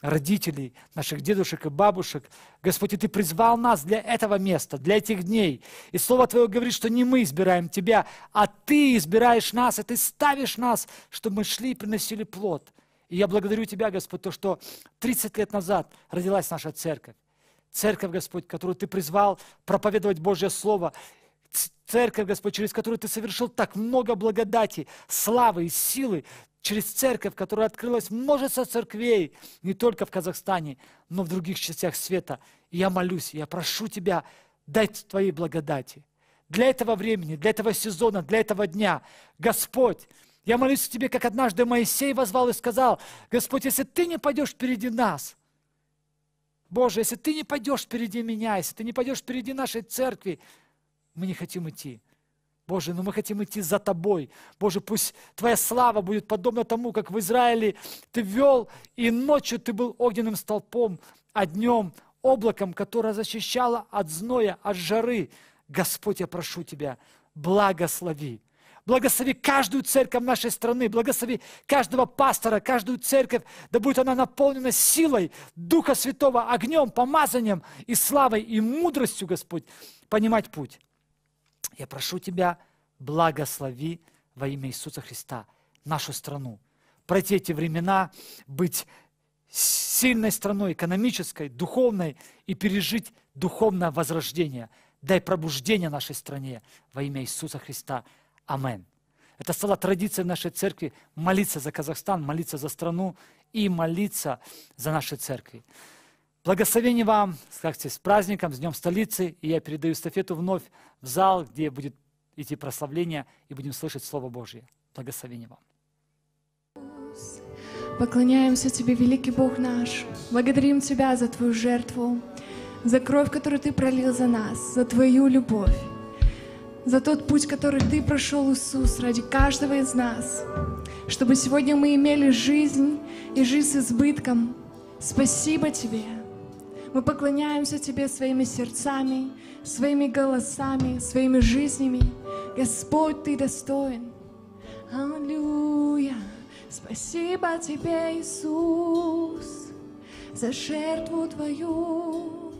родителей, наших дедушек и бабушек. Господь, и Ты призвал нас для этого места, для этих дней. И Слово Твое говорит, что не мы избираем Тебя, а Ты избираешь нас, и Ты ставишь нас, чтобы мы шли и приносили плод. И я благодарю Тебя, Господь, то, что 30 лет назад родилась наша церковь. Церковь, Господь, которую Ты призвал проповедовать Божье Слово. Церковь, Господь, через которую Ты совершил так много благодати, славы и силы. Через церковь, которая открылась множество церквей, не только в Казахстане, но в других частях света. И я молюсь, я прошу Тебя, дать Твоей благодати. Для этого времени, для этого сезона, для этого дня. Господь, я молюсь Тебе, как однажды Моисей возвал и сказал, Господь, если Ты не пойдешь впереди нас, Боже, если Ты не пойдешь впереди меня, если Ты не пойдешь впереди нашей церкви, мы не хотим идти. Боже, но мы хотим идти за Тобой. Боже, пусть Твоя слава будет подобна тому, как в Израиле Ты вел, и ночью Ты был огненным столпом, а днем облаком, которое защищало от зноя, от жары. Господь, я прошу Тебя, благослови. Благослови каждую церковь нашей страны, благослови каждого пастора, каждую церковь, да будет она наполнена силой Духа Святого, огнем, помазанием и славой, и мудростью, Господь, понимать путь. Я прошу Тебя, благослови во имя Иисуса Христа нашу страну. Пройти эти времена, быть сильной страной, экономической, духовной и пережить духовное возрождение. Дай пробуждение нашей стране во имя Иисуса Христа. Амен. Это стало традицией нашей церкви молиться за Казахстан, молиться за страну и молиться за наши церкви. Благословение вам, скажите, с праздником, с Днем столицы. И я передаю эстафету вновь в зал, где будет идти прославление, и будем слышать Слово Божье. Благословение вам. Поклоняемся Тебе, великий Бог наш. Благодарим Тебя за Твою жертву, за кровь, которую Ты пролил за нас, за Твою любовь, за тот путь, который Ты прошел, Иисус, ради каждого из нас, чтобы сегодня мы имели жизнь и жизнь с избытком. Спасибо Тебе. Мы поклоняемся Тебе своими сердцами, своими голосами, своими жизнями. Господь, Ты достоин. Аллилуйя. Спасибо Тебе, Иисус, за жертву Твою.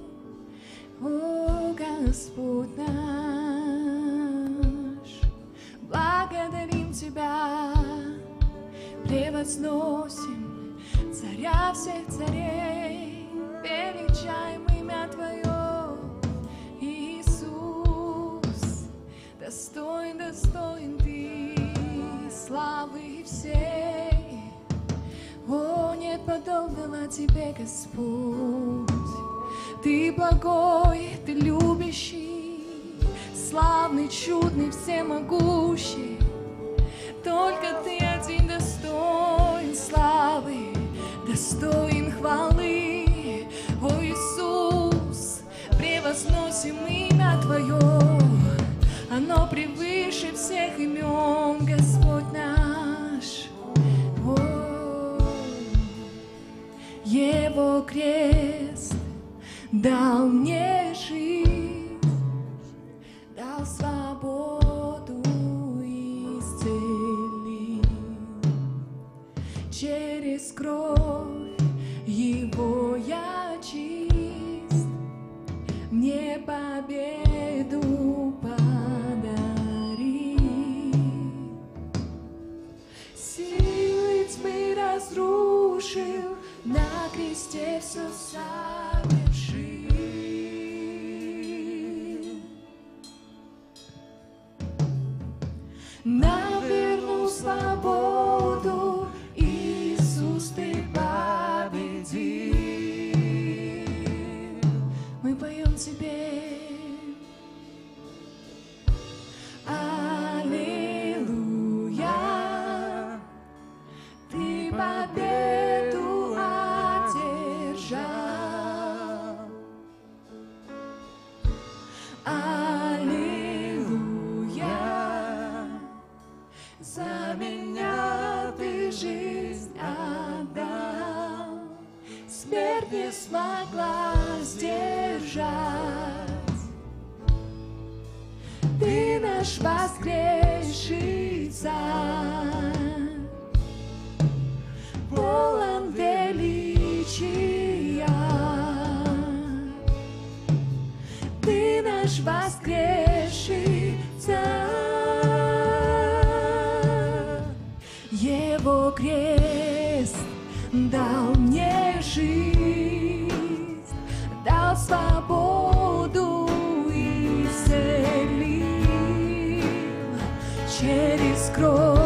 О, Господь наш, благодарим Тебя, превозносим Царя всех царей, величаем имя Твое, Иисус, достоин, достоин Ты славы всей. О, нет подобного Тебе, Господь. Ты благой, Ты любящий, славный, чудный, всемогущий. Только Ты один достоин славы, достоин хвалы. Превозносим имя Твое, оно превыше всех имен, Господь наш. О, Его крест дал мне жизнь, дал свободу и исцелил. Через кровь Чист, победу подари. Силы тьмы разрушил, на кресте все совершил. Нам вернул свободу, Смерть не смогла сдержать. Ты наш воскресший царь, полон величия. Ты наш воскресший царь. Его крест дал дал свободу и исцелил. Через кровь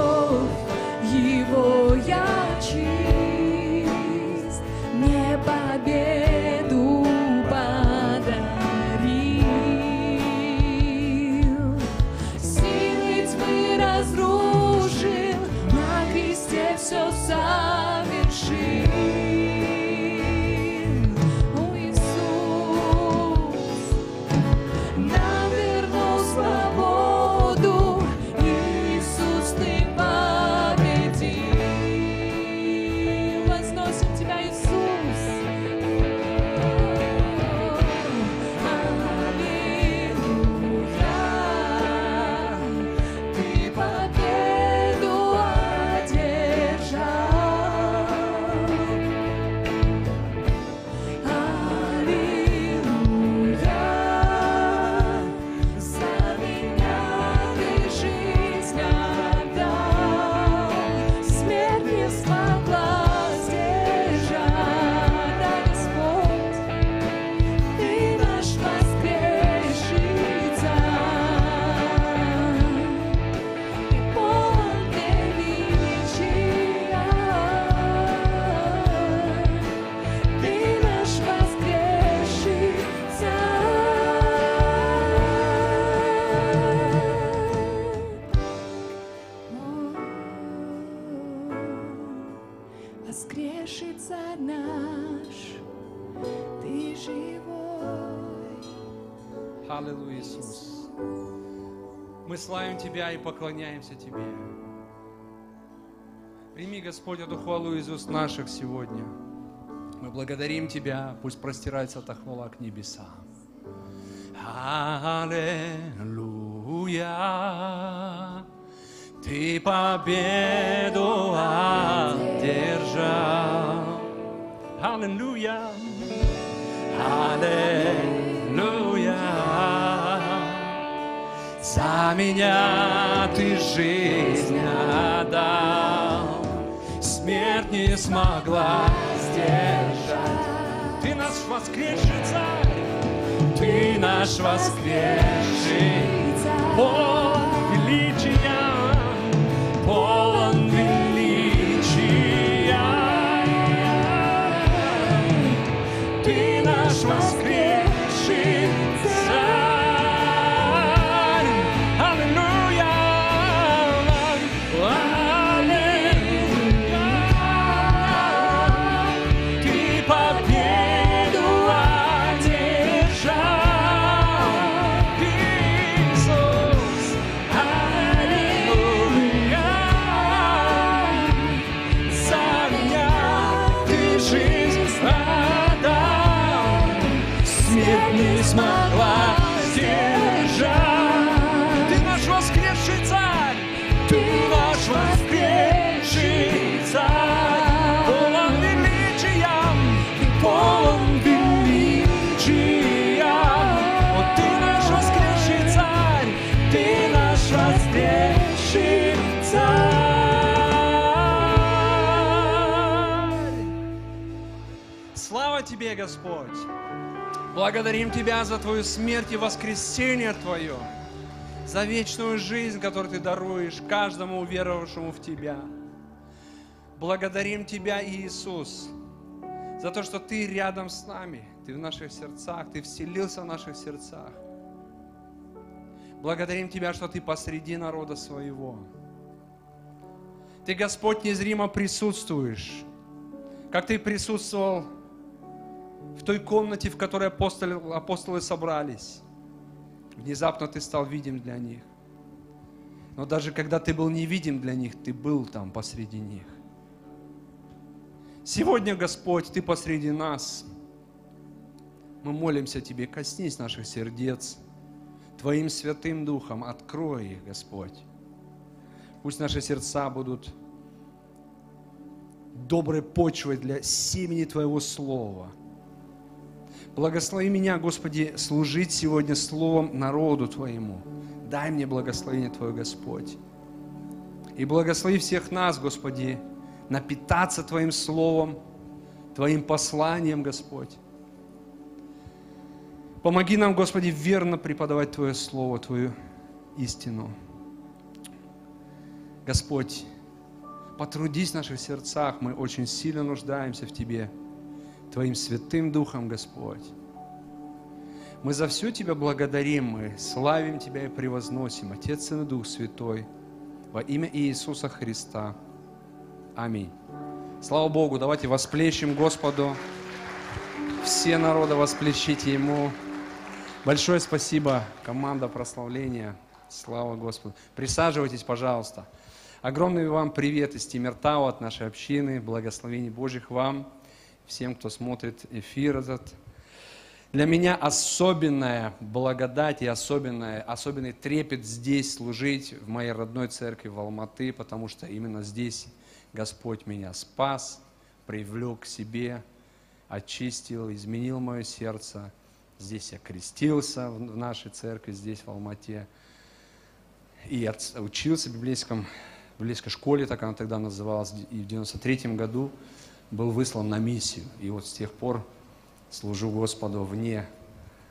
поклоняемся Тебе. Прими, Господь, эту хвалу из уст наших сегодня. Мы благодарим Тебя, пусть простирается эта хвала к небесам. Аллилуйя, Ты победу одержал. Аллилуйя, Аллилуйя. За меня ты жизнь отдал, смерть не смогла сдержать. Ты наш воскресший царь, ты наш воскресший, полон величия, полон Господь. Благодарим Тебя за Твою смерть и воскресение Твое, за вечную жизнь, которую Ты даруешь каждому уверовавшему в Тебя. Благодарим Тебя, Иисус, за то, что Ты рядом с нами, Ты в наших сердцах, Ты вселился в наших сердцах. Благодарим Тебя, что Ты посреди народа своего. Ты, Господь, незримо присутствуешь, как Ты присутствовал в той комнате, в которой апостолы, апостолы собрались. Внезапно Ты стал видим для них. Но даже когда Ты был невидим для них, Ты был там посреди них. Сегодня, Господь, Ты посреди нас. Мы молимся Тебе, коснись наших сердец. Твоим Святым Духом открой их, Господь. Пусть наши сердца будут доброй почвой для семени Твоего Слова. Благослови меня, Господи, служить сегодня Словом народу Твоему. Дай мне благословение Твое, Господь. И благослови всех нас, Господи, напитаться Твоим Словом, Твоим посланием, Господь. Помоги нам, Господи, верно преподавать Твое Слово, Твою истину. Господь, потрудись в наших сердцах, мы очень сильно нуждаемся в Тебе, Твоим Святым Духом, Господь. Мы за все Тебя благодарим, мы славим Тебя и превозносим, Отец и Дух Святой, во имя Иисуса Христа. Аминь. Слава Богу, давайте восплещем Господу. Все народы восплещите Ему. Большое спасибо, команда прославления. Слава Господу. Присаживайтесь, пожалуйста. Огромный вам привет из Тимиртау от нашей общины. Благословений Божьих вам, всем, кто смотрит эфир этот. Для меня особенная благодать и особенная, особенный трепет здесь служить, в моей родной церкви в Алматы, потому что именно здесь Господь меня спас, привлек к себе, очистил, изменил мое сердце. Здесь я крестился в нашей церкви, здесь, в Алмате. И учился в библейском, в библейской школе, так она тогда называлась, и в 93 году был выслан на миссию. И вот с тех пор служу Господу вне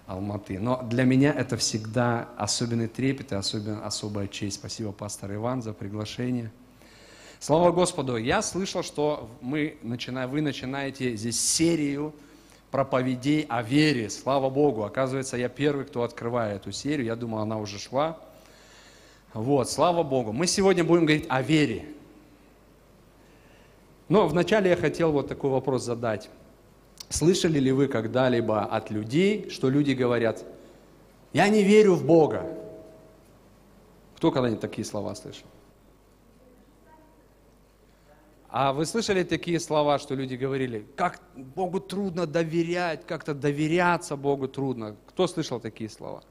Алматы. Но для меня это всегда особенный трепет и особенно, особая честь. Спасибо, пастор Иван, за приглашение. Слава Господу! Я слышал, что мы, начинаем, вы начинаете здесь серию проповедей о вере. Слава Богу! Оказывается, я первый, кто открывает эту серию. Я думал, она уже шла. Вот, слава Богу. Мы сегодня будем говорить о вере. Но вначале я хотел вот такой вопрос задать. Слышали ли вы когда-либо от людей, что люди говорят, я не верю в Бога? Кто когда-нибудь такие слова слышал? А вы слышали такие слова, что люди говорили, как Богу трудно доверять, как-то доверяться Богу трудно. Кто слышал такие слова?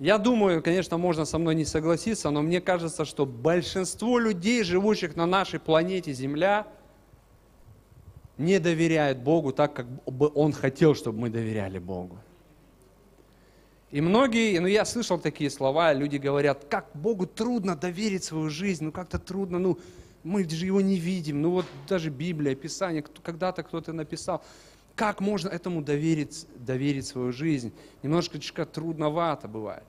Я думаю, конечно, можно со мной не согласиться, но мне кажется, что большинство людей, живущих на нашей планете Земля, не доверяют Богу так, как бы Он хотел, чтобы мы доверяли Богу. И многие, ну я слышал такие слова, люди говорят, как Богу трудно доверить свою жизнь, ну как-то трудно, ну мы же его не видим, ну вот даже Библия, Писание, когда-то кто-то написал, как можно этому доверить, доверить свою жизнь? Немножко трудновато бывает.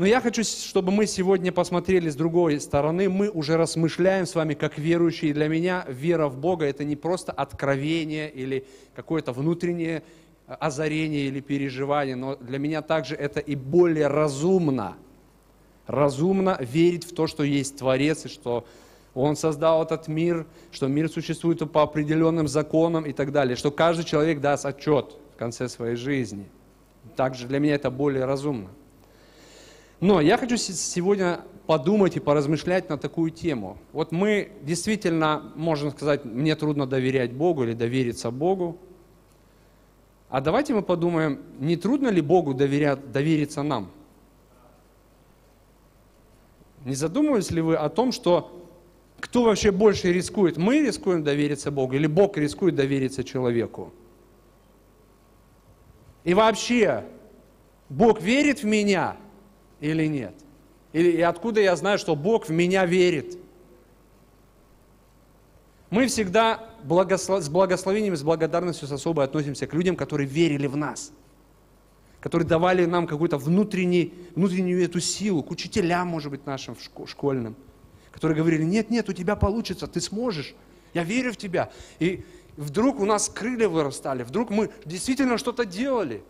Но я хочу, чтобы мы сегодня посмотрели с другой стороны. Мы уже размышляем с вами как верующие. Для меня вера в Бога – это не просто откровение или какое-то внутреннее озарение или переживание, но для меня также это и более разумно. Разумно верить в то, что есть Творец, и что Он создал этот мир, что мир существует по определенным законам и так далее, что каждый человек даст отчет в конце своей жизни. Также для меня это более разумно. Но я хочу сегодня подумать и поразмышлять на такую тему. Вот мы действительно, можно сказать, мне трудно доверять Богу или довериться Богу, а давайте мы подумаем, не трудно ли Богу доверять, довериться нам? Не задумывались ли вы о том, что кто вообще больше рискует? Мы рискуем довериться Богу или Бог рискует довериться человеку? И вообще, Бог верит в меня или нет? Или, и откуда я знаю, что Бог в меня верит? Мы всегда благосло- с благословением, с благодарностью, с особой относимся к людям, которые верили в нас, которые давали нам какую-то внутреннюю эту силу, к учителям, может быть, нашим школьным, которые говорили, нет, нет, у тебя получится, ты сможешь, я верю в тебя. И вдруг у нас крылья вырастали, вдруг мы действительно что-то делали.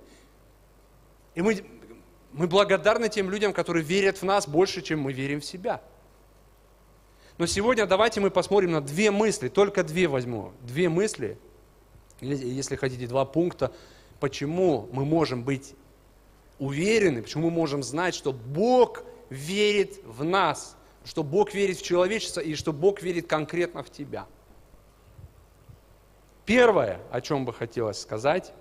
И мы, мы благодарны тем людям, которые верят в нас больше, чем мы верим в себя. Но сегодня давайте мы посмотрим на две мысли, только две возьму. Две мысли, если хотите, два пункта, почему мы можем быть уверены, почему мы можем знать, что Бог верит в нас, что Бог верит в человечество и что Бог верит конкретно в тебя. Первое, о чем бы хотелось сказать,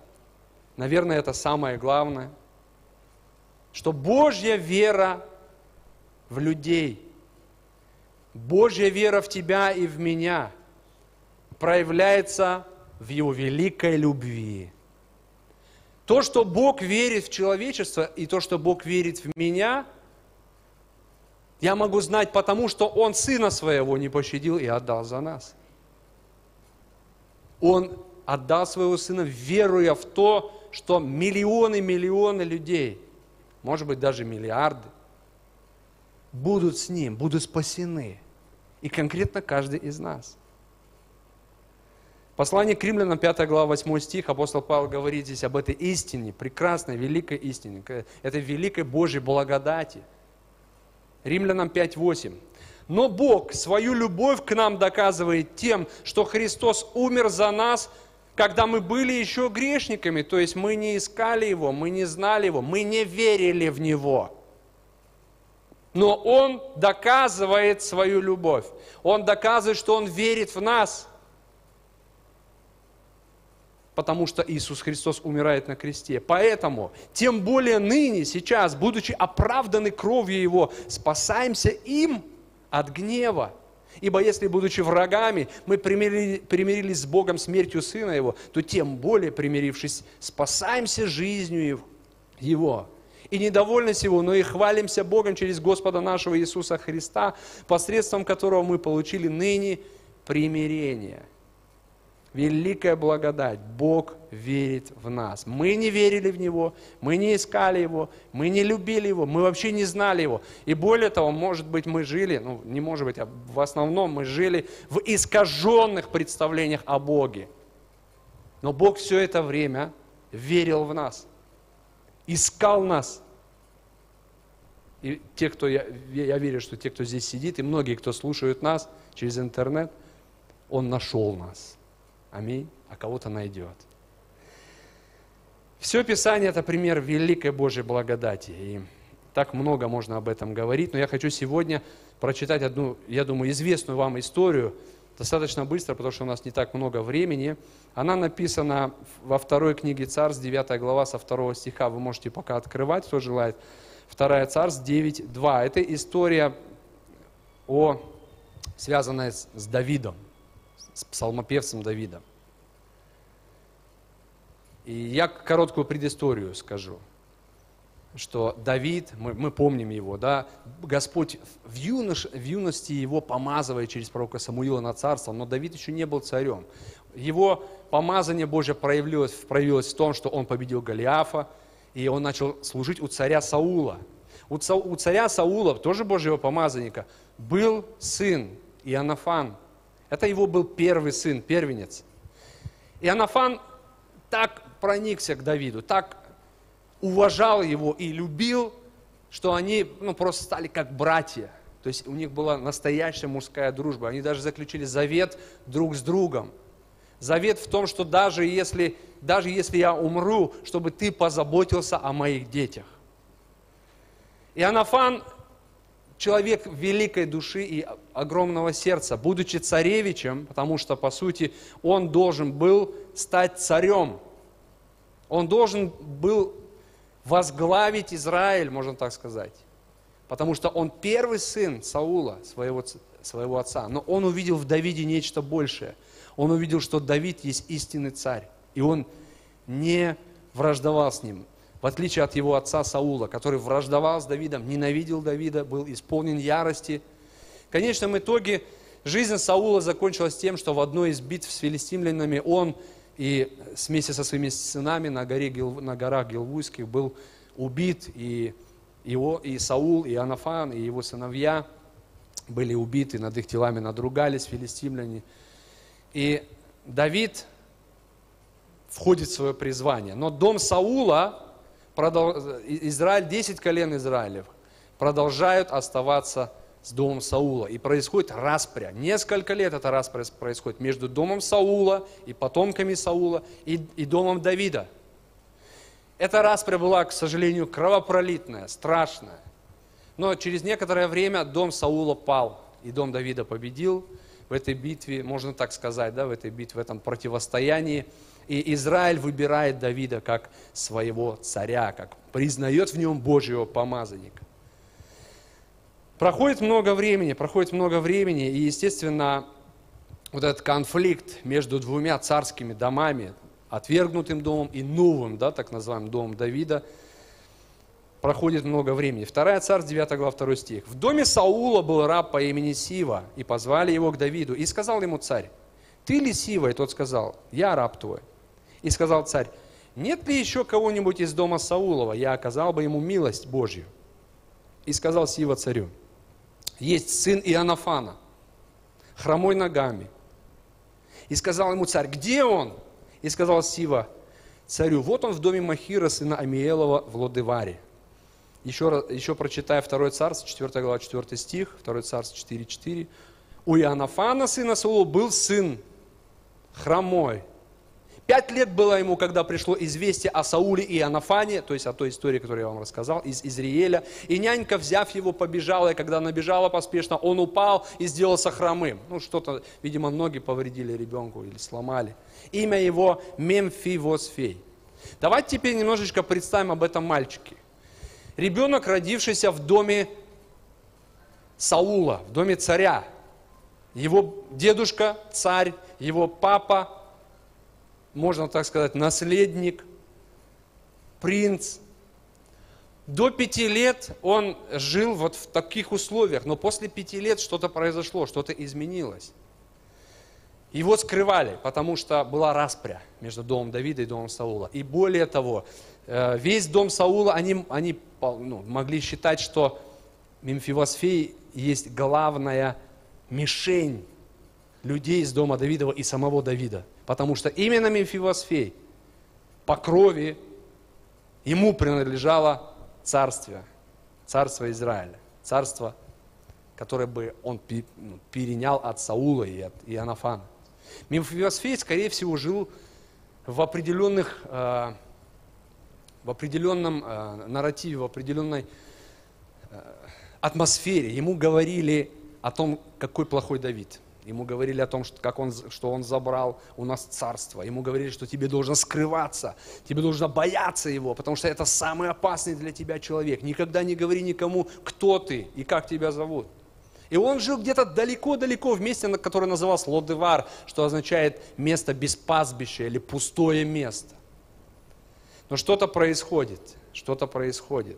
наверное, это самое главное, что Божья вера в людей, Божья вера в тебя и в меня проявляется в Его великой любви. То, что Бог верит в человечество и то, что Бог верит в меня, я могу знать потому, что Он Сына Своего не пощадил и отдал за нас. Он отдал Своего Сына, веруя в то, что миллионы, миллионы людей, может быть даже миллиарды, будут с Ним, будут спасены. И конкретно каждый из нас. Послание к римлянам, 5 глава, 8 стих, апостол Павел говорит здесь об этой истине, прекрасной, великой истине, этой великой Божьей благодати. Римлянам 5.8. Но Бог свою любовь к нам доказывает тем, что Христос умер за нас, когда мы были еще грешниками, то есть мы не искали Его, мы не знали Его, мы не верили в Него. Но Он доказывает свою любовь. Он доказывает, что Он верит в нас. Потому что Иисус Христос умирает на кресте. Поэтому, тем более ныне, сейчас, будучи оправданы кровью Его, спасаемся им от гнева. Ибо если, будучи врагами, мы примирили- примирились с Богом смертью Сына Его, то тем более, примирившись, спасаемся жизнью Его- Его. И недовольны всего, но и хвалимся Богом через Господа нашего Иисуса Христа, посредством которого мы получили ныне примирение. Великая благодать. Бог верит в нас. Мы не верили в Него, мы не искали Его, мы не любили Его, мы вообще не знали Его. И более того, может быть, мы жили, ну не может быть, а в основном мы жили в искаженных представлениях о Боге. Но Бог все это время верил в нас, искал нас. И те, кто, я, я верю, что те, кто здесь сидит, и многие, кто слушают нас через интернет, Он нашел нас. Аминь. А кого-то найдет. Все Писание – это пример великой Божьей благодати. И так много можно об этом говорить, но я хочу сегодня прочитать одну, я думаю, известную вам историю, достаточно быстро, потому что у нас не так много времени. Она написана во второй книге Царств, 9 глава, со 2 стиха. Вы можете пока открывать, кто желает. Вторая Царств 9.2. Это история, о, связанная с, с Давидом, с псалмопевцем Давидом. И я короткую предысторию скажу, что Давид, мы, мы помним его, да, Господь в, юнош, в юности его помазывает через пророка Самуила на царство, но Давид еще не был царем. Его помазание Божье проявилось, проявилось в том, что он победил Голиафа, и он начал служить у царя Саула. У, у царя Саула, тоже Божьего помазанника, был сын Иоаннафан. Это его был первый сын, первенец. Иоаннафан так проникся к Давиду, так уважал его и любил, что они ну, просто стали как братья. То есть у них была настоящая мужская дружба. Они даже заключили завет друг с другом. Завет в том, что даже если, даже если я умру, чтобы ты позаботился о моих детях. Иоаннафан человек великой души и огромного сердца, будучи царевичем, потому что, по сути, он должен был стать царем. Он должен был возглавить Израиль, можно так сказать. Потому что он первый сын Саула, своего, своего отца. Но он увидел в Давиде нечто большее. Он увидел, что Давид есть истинный царь. И он не враждовал с ним. В отличие от его отца Саула, который враждовал с Давидом, ненавидел Давида, был исполнен ярости. В конечном итоге жизнь Саула закончилась тем, что в одной из битв с филистимлянами он и вместе со своими сынами на, горе, на горах Гилвуйских был убит, и, его, и Саул, и Анафан, и его сыновья были убиты, над их телами надругались филистимляне. И Давид входит в свое призвание. Но дом Саула, продол- Израиль, 10 колен Израилев, продолжают оставаться с домом Саула. И происходит распря. Несколько лет это распря происходит между домом Саула и потомками Саула и, и домом Давида. Эта распря была, к сожалению, кровопролитная, страшная. Но через некоторое время дом Саула пал, и дом Давида победил в этой битве, можно так сказать, да, в этой битве, в этом противостоянии. И Израиль выбирает Давида как своего царя, как признает в нем Божьего помазанника. Проходит много времени, проходит много времени, и, естественно, вот этот конфликт между двумя царскими домами, отвергнутым домом и новым, да, так называемым домом Давида, проходит много времени. Вторая царств, 9 глава, 2 стих. «В доме Саула был раб по имени Сива, и позвали его к Давиду. И сказал ему царь, ты ли Сива? И тот сказал, я раб твой. И сказал царь, нет ли еще кого-нибудь из дома Саулова? Я оказал бы ему милость Божью. И сказал Сива царю, есть сын Иоаннафана, хромой ногами. И сказал ему царь, где он? И сказал Сива царю, вот он в доме Махира, сына Амиелова, в Лодеваре. Еще, раз, еще прочитая 2 царство, 4 глава, 4 стих, 2 царство 4.4. У Иоаннафана, сына Саула, был сын хромой. Пять лет было ему, когда пришло известие о Сауле и Иоаннафане, то есть о той истории, которую я вам рассказал, из Изриэля. И нянька, взяв его, побежала, и когда набежала поспешно, он упал и сделался хромым. Ну, что-то, видимо, ноги повредили ребенку или сломали. Имя его Мемфивосфей. Давайте теперь немножечко представим об этом мальчике. Ребенок, родившийся в доме Саула, в доме царя. Его дедушка, царь, его папа, можно так сказать, наследник, принц. До пяти лет он жил вот в таких условиях, но после пяти лет что-то произошло, что-то изменилось. Его скрывали, потому что была распря между домом Давида и домом Саула. И более того, э, весь дом Саула, они, они ну, могли считать, что Мемфивосфей есть главная мишень людей из дома Давидова и самого Давида. Потому что именно Мемфивосфей по крови ему принадлежало царствие, царство Израиля, царство, которое бы он ну, перенял от Саула и от Иоаннафана. Мемфивосфей, скорее всего, жил в определенных, э, в определенном э, нарративе, в определенной э, атмосфере. Ему говорили о том, какой плохой Давид. Ему говорили о том, что, как он, что он забрал у нас царство. Ему говорили, что тебе должно скрываться, тебе нужно бояться его, потому что это самый опасный для тебя человек. Никогда не говори никому, кто ты и как тебя зовут. И он жил где-то далеко-далеко в месте, которое называлось Лодевар, что означает место без пастбища или пустое место. Но что-то происходит, что-то происходит.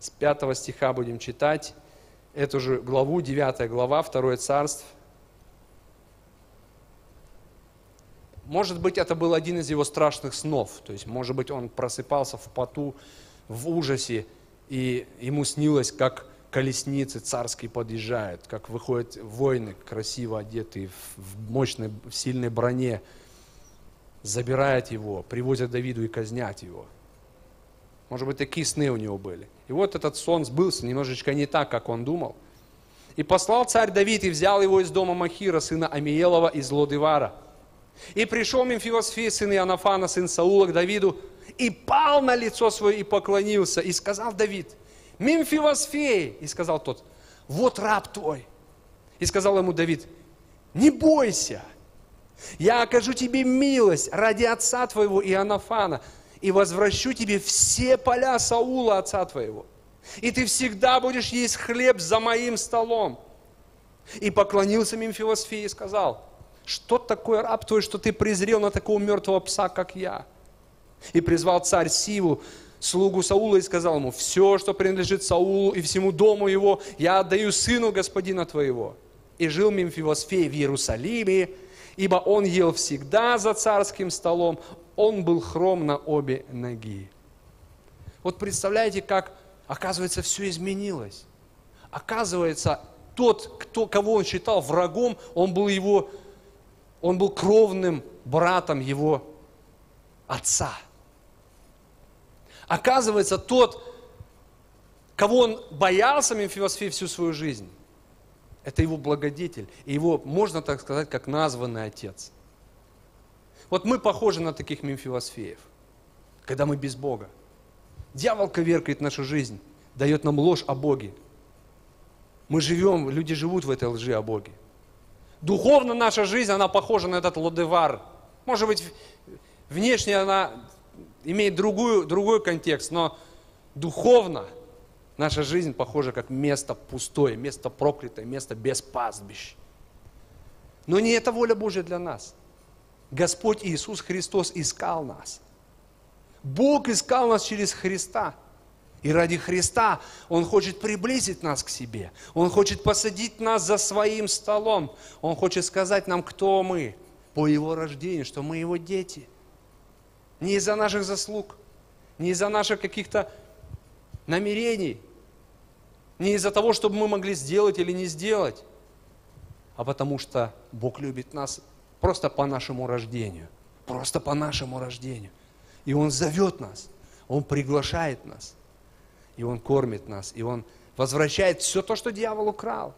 С пятого стиха будем читать эту же главу, 9 глава, 2 царств. Может быть, это был один из его страшных снов. То есть, может быть, он просыпался в поту, в ужасе, и ему снилось, как колесницы царские подъезжают, как выходят воины, красиво одетые, в мощной, в сильной броне, забирают его, привозят Давиду и казнят его. Может быть, такие сны у него были. И вот этот сон сбылся немножечко не так, как он думал. И послал царь Давид и взял его из дома Махира, сына Амиелова, из Лодивара. И пришел Мемфивосфей, сын Иоаннафана, сын Саула, к Давиду, и пал на лицо свое и поклонился. И сказал Давид, Мемфивосфей, и сказал тот, вот раб твой. И сказал ему Давид, не бойся, я окажу тебе милость ради отца твоего Иоаннафана, и возвращу тебе все поля Саула, отца твоего. И ты всегда будешь есть хлеб за моим столом. И поклонился Мемфилосфии и сказал, что такое раб твой, что ты презрел на такого мертвого пса, как я? И призвал царь Сиву, слугу Саула, и сказал ему, все, что принадлежит Саулу и всему дому его, я отдаю сыну господина твоего. И жил Мемфивосфей в Иерусалиме, ибо он ел всегда за царским столом, он был хром на обе ноги. Вот представляете, как, оказывается, все изменилось. Оказывается, тот, кто, кого он считал врагом, он был его, он был кровным братом его отца. Оказывается, тот, кого он боялся, Мемфиосфей, всю свою жизнь, это его благодетель. И его, можно так сказать, как названный отец. Вот мы похожи на таких Мемфиосфеев, когда мы без Бога. Дьявол коверкает нашу жизнь, дает нам ложь о Боге. Мы живем, люди живут в этой лжи о Боге. Духовно наша жизнь, она похожа на этот лодевар. Может быть, внешне она имеет другую, другой контекст, но духовно наша жизнь похожа как место пустое, место проклятое, место без пастбищ. Но не это воля Божья для нас. Господь Иисус Христос искал нас. Бог искал нас через Христа. И ради Христа Он хочет приблизить нас к себе. Он хочет посадить нас за своим столом. Он хочет сказать нам, кто мы по Его рождению, что мы Его дети – не из-за наших заслуг, не из-за наших каких-то намерений, не из-за того, чтобы мы могли сделать или не сделать, а потому что Бог любит нас просто по нашему рождению, просто по нашему рождению. И Он зовет нас, Он приглашает нас, и Он кормит нас, и Он возвращает все то, что дьявол украл.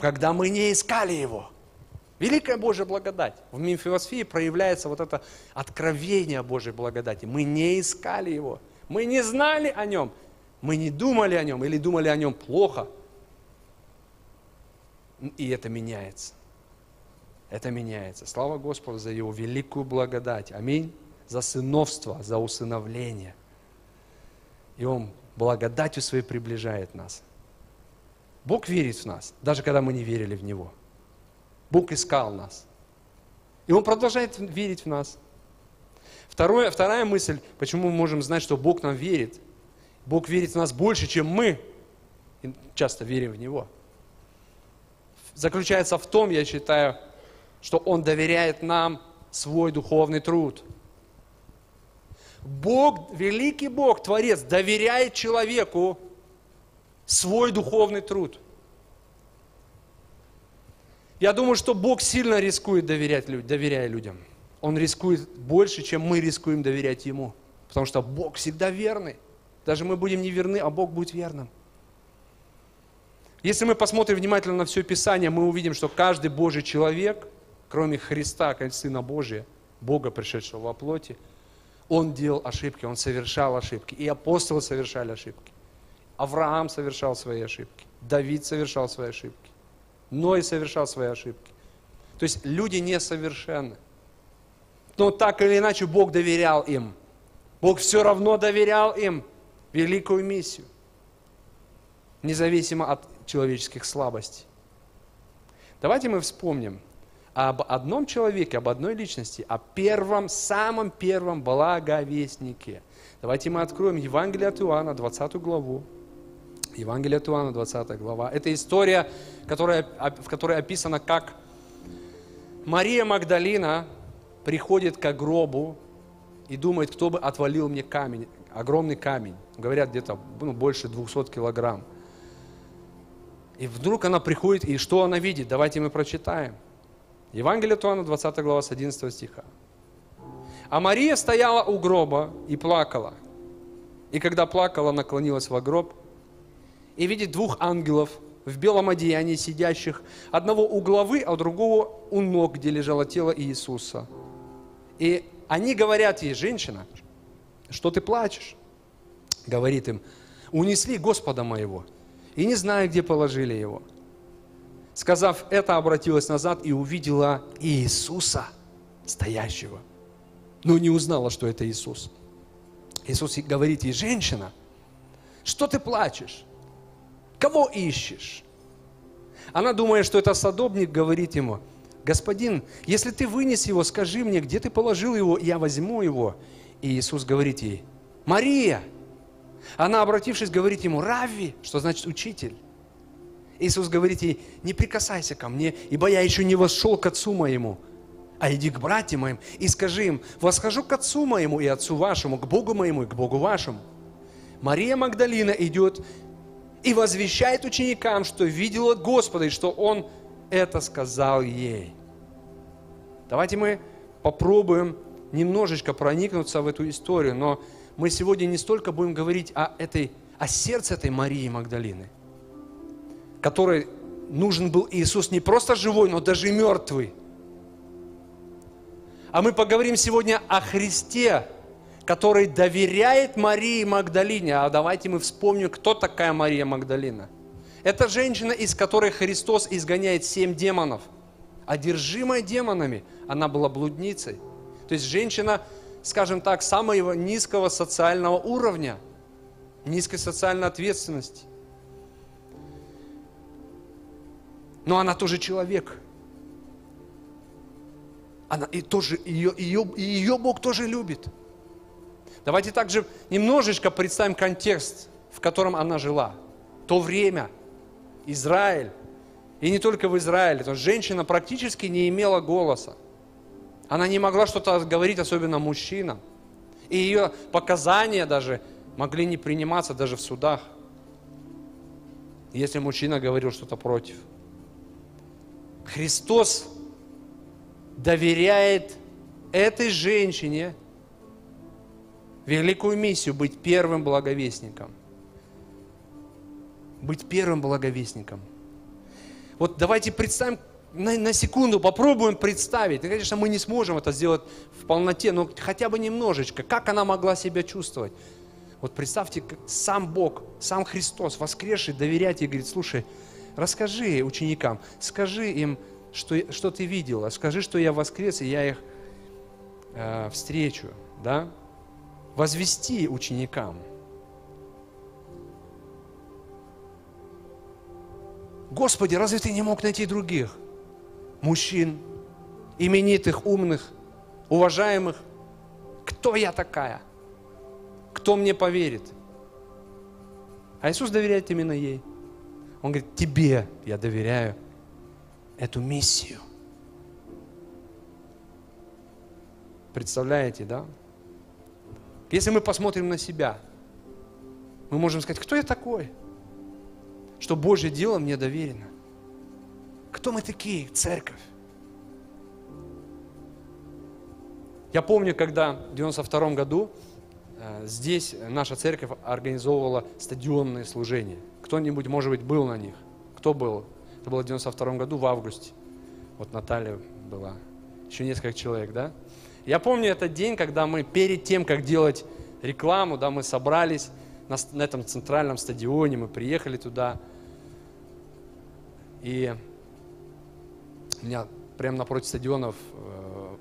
Когда мы не искали Его – Великая Божья благодать. В Мимфилосфии проявляется вот это откровение Божьей благодати. Мы не искали его. Мы не знали о нем. Мы не думали о нем или думали о нем плохо. И это меняется. Это меняется. Слава Господу за Его великую благодать. Аминь. За сыновство, за усыновление. И Он благодатью своей приближает нас. Бог верит в нас, даже когда мы не верили в Него. Бог искал нас. И Он продолжает верить в нас. Второе, вторая мысль, почему мы можем знать, что Бог нам верит. Бог верит в нас больше, чем мы часто верим в Него. Заключается в том, я считаю, что Он доверяет нам свой духовный труд. Бог, великий Бог, Творец, доверяет человеку свой духовный труд. Я думаю, что Бог сильно рискует доверять, доверяя людям. Он рискует больше, чем мы рискуем доверять Ему. Потому что Бог всегда верный. Даже мы будем неверны, а Бог будет верным. Если мы посмотрим внимательно на все Писание, мы увидим, что каждый Божий человек, кроме Христа, как Сына Божия, Бога, пришедшего во плоти, он делал ошибки, он совершал ошибки. И апостолы совершали ошибки. Авраам совершал свои ошибки. Давид совершал свои ошибки но и совершал свои ошибки. То есть люди несовершенны. Но так или иначе Бог доверял им. Бог все равно доверял им великую миссию, независимо от человеческих слабостей. Давайте мы вспомним об одном человеке, об одной личности, о первом, самом первом благовестнике. Давайте мы откроем Евангелие от Иоанна, 20 главу. Евангелие от Иоанна, 20 глава. Это история, которая, в которой описано, как Мария Магдалина приходит к гробу и думает, кто бы отвалил мне камень, огромный камень. Говорят, где-то ну, больше 200 килограмм. И вдруг она приходит, и что она видит? Давайте мы прочитаем. Евангелие от Иоанна, 20 глава, с 11 стиха. А Мария стояла у гроба и плакала. И когда плакала, наклонилась во гроб и видит двух ангелов в белом одеянии сидящих, одного у главы, а другого у ног, где лежало тело Иисуса. И они говорят ей, женщина, что ты плачешь? Говорит им, унесли Господа моего, и не знаю, где положили его. Сказав это, обратилась назад и увидела Иисуса, стоящего, но не узнала, что это Иисус. Иисус говорит ей, женщина, что ты плачешь? Кого ищешь? Она, думает, что это садовник, говорит ему, господин, если ты вынес его, скажи мне, где ты положил его, я возьму его. И Иисус говорит ей, Мария. Она, обратившись, говорит ему, Рави, что значит учитель. Иисус говорит ей, не прикасайся ко мне, ибо я еще не вошел к Отцу моему, а иди к братьям моим и скажи им, восхожу к Отцу моему и Отцу вашему, к Богу моему и к Богу вашему. Мария Магдалина идет и возвещает ученикам, что видела Господа и что Он это сказал ей. Давайте мы попробуем немножечко проникнуться в эту историю, но мы сегодня не столько будем говорить о, этой, о сердце этой Марии Магдалины, которой нужен был Иисус не просто живой, но даже мертвый. А мы поговорим сегодня о Христе, который доверяет Марии Магдалине. А давайте мы вспомним, кто такая Мария Магдалина. Это женщина, из которой Христос изгоняет семь демонов. Одержимая демонами, она была блудницей. То есть женщина, скажем так, самого низкого социального уровня, низкой социальной ответственности. Но она тоже человек. Она и тоже, ее, ее, ее Бог тоже любит. Давайте также немножечко представим контекст, в котором она жила. То время, Израиль, и не только в Израиле, то женщина практически не имела голоса. Она не могла что-то говорить, особенно мужчинам. И ее показания даже могли не приниматься даже в судах, если мужчина говорил что-то против. Христос доверяет этой женщине великую миссию быть первым благовестником. Быть первым благовестником. Вот давайте представим, на, на секунду попробуем представить. Ну, конечно, мы не сможем это сделать в полноте, но хотя бы немножечко. Как она могла себя чувствовать? Вот представьте, как сам Бог, сам Христос, воскресший, доверять и говорит, слушай, расскажи ученикам, скажи им, что, что ты видела, скажи, что я воскрес, и я их э, встречу, да? Возвести ученикам. Господи, разве ты не мог найти других? Мужчин, именитых, умных, уважаемых. Кто я такая? Кто мне поверит? А Иисус доверяет именно ей. Он говорит, тебе я доверяю эту миссию. Представляете, да? Если мы посмотрим на себя, мы можем сказать, кто я такой, что Божье дело мне доверено. Кто мы такие, церковь? Я помню, когда в 92 году э, здесь наша церковь организовывала стадионные служения. Кто-нибудь, может быть, был на них? Кто был? Это было в 92 году, в августе. Вот Наталья была. Еще несколько человек, да? Я помню этот день, когда мы перед тем, как делать рекламу, да, мы собрались на, на этом центральном стадионе, мы приехали туда. И у меня прямо напротив стадионов э,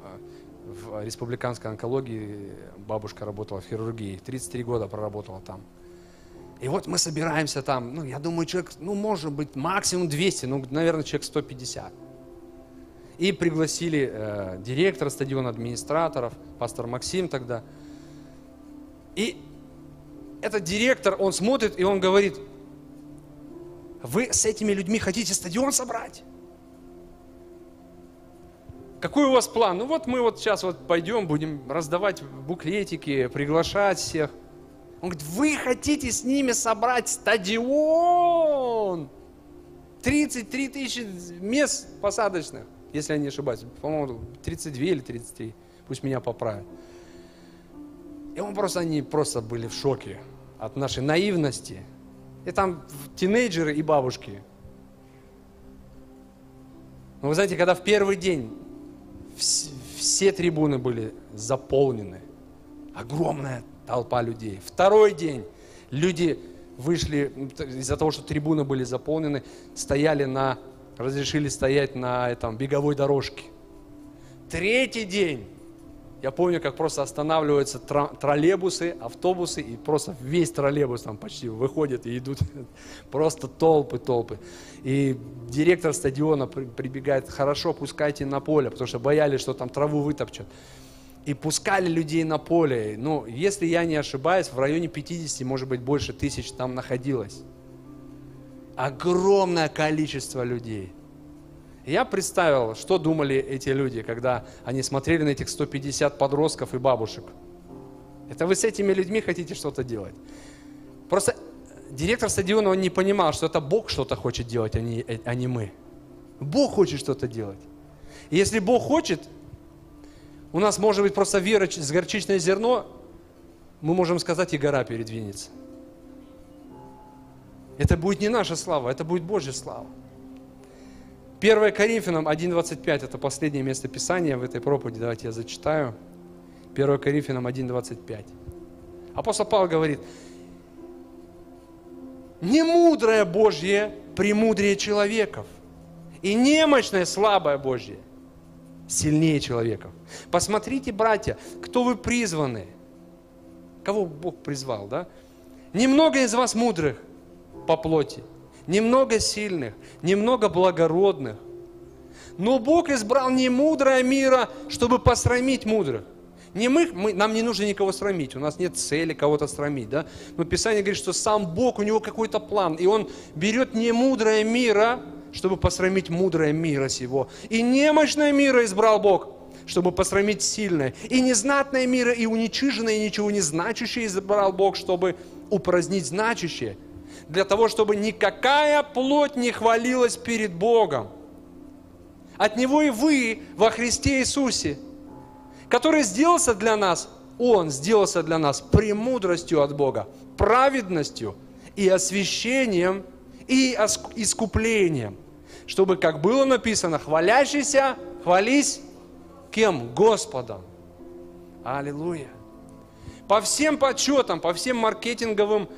в республиканской онкологии бабушка работала в хирургии. 33 года проработала там. И вот мы собираемся там, ну, я думаю, человек, ну, может быть, максимум 200, ну, наверное, человек 150. И пригласили э, директора стадиона, администраторов, пастор Максим тогда. И этот директор, он смотрит, и он говорит, вы с этими людьми хотите стадион собрать? Какой у вас план? Ну вот мы вот сейчас вот пойдем, будем раздавать буклетики, приглашать всех. Он говорит, вы хотите с ними собрать стадион? 33 тысячи мест посадочных, если я не ошибаюсь. По-моему, 32 или 33. Пусть меня поправят. И он просто, они просто были в шоке от нашей наивности. И там тинейджеры и бабушки. Но вы знаете, когда в первый день все трибуны были заполнены, огромная толпа людей. Второй день люди вышли, из-за того, что трибуны были заполнены, стояли на, разрешили стоять на этом беговой дорожке. Третий день, я помню, как просто останавливаются троллейбусы, автобусы, и просто весь троллейбус там почти выходит и идут просто толпы, толпы. И директор стадиона прибегает, хорошо, пускайте на поле, потому что боялись, что там траву вытопчут и пускали людей на поле. Ну, если я не ошибаюсь, в районе 50, может быть, больше тысяч там находилось. огромное количество людей. Я представил, что думали эти люди, когда они смотрели на этих 150 подростков и бабушек. Это вы с этими людьми хотите что-то делать. Просто директор стадиона, он не понимал, что это Бог что-то хочет делать, а не, а не мы. Бог хочет что-то делать. И если Бог хочет, у нас может быть просто вера с горчичное зерно, мы можем сказать, и гора передвинется. Это будет не наша слава, это будет Божья слава. 1 Коринфянам 1.25, это последнее место Писания в этой проповеди, давайте я зачитаю. 1 Коринфянам 1.25. Апостол Павел говорит, не мудрое Божье премудрее человеков, и немощное слабое Божье сильнее человеков. Посмотрите, братья, кто вы призваны, кого Бог призвал, да? Немного из вас мудрых по плоти, немного сильных, немного благородных. Но Бог избрал не мудрое мира, чтобы посрамить мудрых. Не мы, мы, нам не нужно никого срамить, у нас нет цели кого-то срамить, да? Но Писание говорит, что сам Бог, у него какой-то план, и Он берет не мудрое мира, чтобы посрамить мудрое мира сего. И немощное мира избрал Бог, чтобы посрамить сильное. И незнатное мира, и уничиженное, и ничего не значащее избрал Бог, чтобы упразднить значащее – для того, чтобы никакая плоть не хвалилась перед Богом. От Него и вы во Христе Иисусе, который сделался для нас, Он сделался для нас премудростью от Бога, праведностью и освящением, и искуплением, чтобы, как было написано, хвалящийся, хвались кем? Господом. Аллилуйя. По всем подсчетам, по всем маркетинговым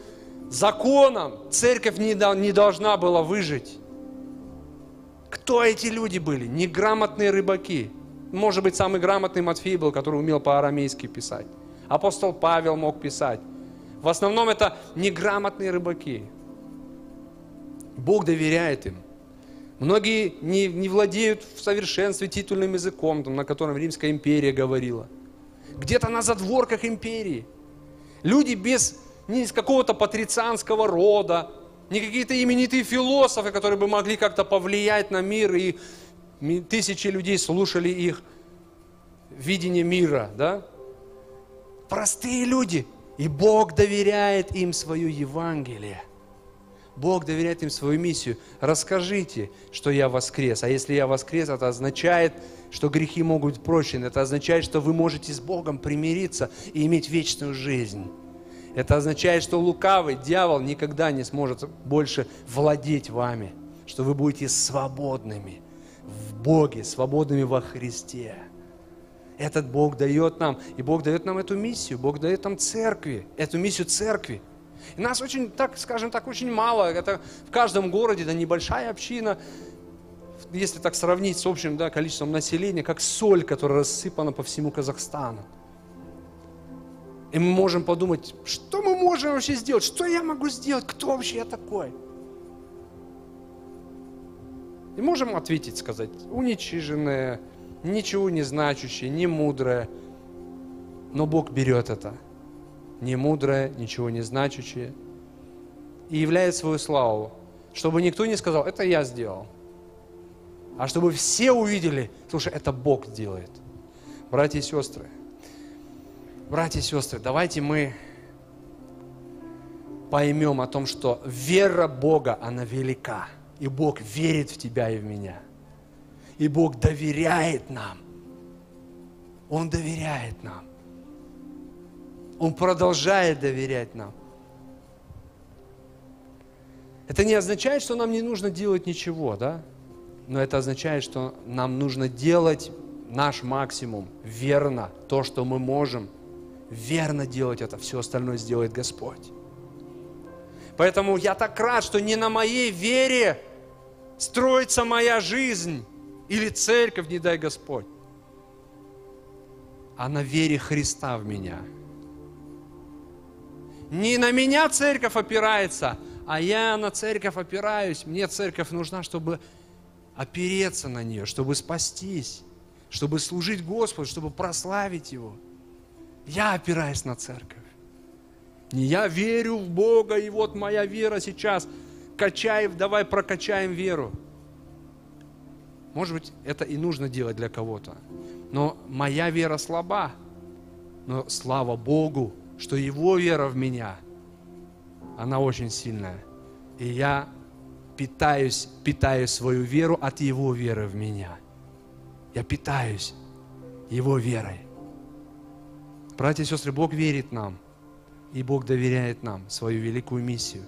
законом церковь не, не должна была выжить. Кто эти люди были? Неграмотные рыбаки. Может быть, самый грамотный Матфей был, который умел по-арамейски писать. Апостол Павел мог писать. В основном это неграмотные рыбаки. Бог доверяет им. Многие не, не владеют в совершенстве титульным языком, на котором Римская империя говорила. Где-то на задворках империи. Люди без не из какого-то патрицианского рода, не какие-то именитые философы, которые бы могли как-то повлиять на мир, и тысячи людей слушали их видение мира, да? Простые люди, и Бог доверяет им свое Евангелие. Бог доверяет им свою миссию. Расскажите, что я воскрес. А если я воскрес, это означает, что грехи могут быть прощены. Это означает, что вы можете с Богом примириться и иметь вечную жизнь. Это означает, что лукавый дьявол никогда не сможет больше владеть вами, что вы будете свободными в Боге, свободными во Христе. Этот Бог дает нам, и Бог дает нам эту миссию, Бог дает нам церкви, эту миссию церкви. И нас очень, так скажем так, очень мало. Это в каждом городе, это небольшая община, если так сравнить с общим да, количеством населения, как соль, которая рассыпана по всему Казахстану. И мы можем подумать, что мы можем вообще сделать? Что я могу сделать? Кто вообще я такой? И можем ответить, сказать, уничиженное, ничего не значащее, не мудрое. Но Бог берет это, не мудрое, ничего не значащее, и являет свою славу, чтобы никто не сказал, это я сделал. А чтобы все увидели, слушай, это Бог делает. Братья и сестры, Братья и сестры, давайте мы поймем о том, что вера Бога, она велика. И Бог верит в тебя и в меня. И Бог доверяет нам. Он доверяет нам. Он продолжает доверять нам. Это не означает, что нам не нужно делать ничего, да? Но это означает, что нам нужно делать наш максимум, верно, то, что мы можем – верно делать это, все остальное сделает Господь. Поэтому я так рад, что не на моей вере строится моя жизнь или церковь, не дай Господь, а на вере Христа в меня. Не на меня церковь опирается, а я на церковь опираюсь. Мне церковь нужна, чтобы опереться на нее, чтобы спастись, чтобы служить Господу, чтобы прославить Его – я опираюсь на церковь. Не я верю в Бога, и вот моя вера сейчас качай, давай прокачаем веру. Может быть, это и нужно делать для кого-то. Но моя вера слаба. Но слава Богу, что Его вера в меня, она очень сильная. И я питаюсь, питаю свою веру от Его веры в меня. Я питаюсь Его верой. Братья и сестры, Бог верит нам, и Бог доверяет нам свою великую миссию.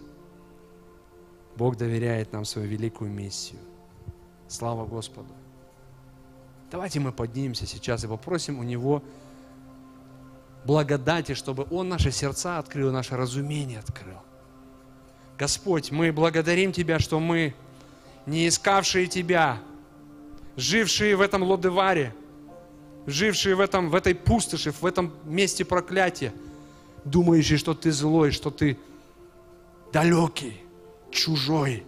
Бог доверяет нам свою великую миссию. Слава Господу. Давайте мы поднимемся сейчас и попросим у Него благодати, чтобы Он наши сердца открыл, наше разумение открыл. Господь, мы благодарим Тебя, что мы, не искавшие Тебя, жившие в этом лодеваре, жившие в, этом, в этой пустоши, в этом месте проклятия, думающие, что Ты злой, что Ты далекий, чужой.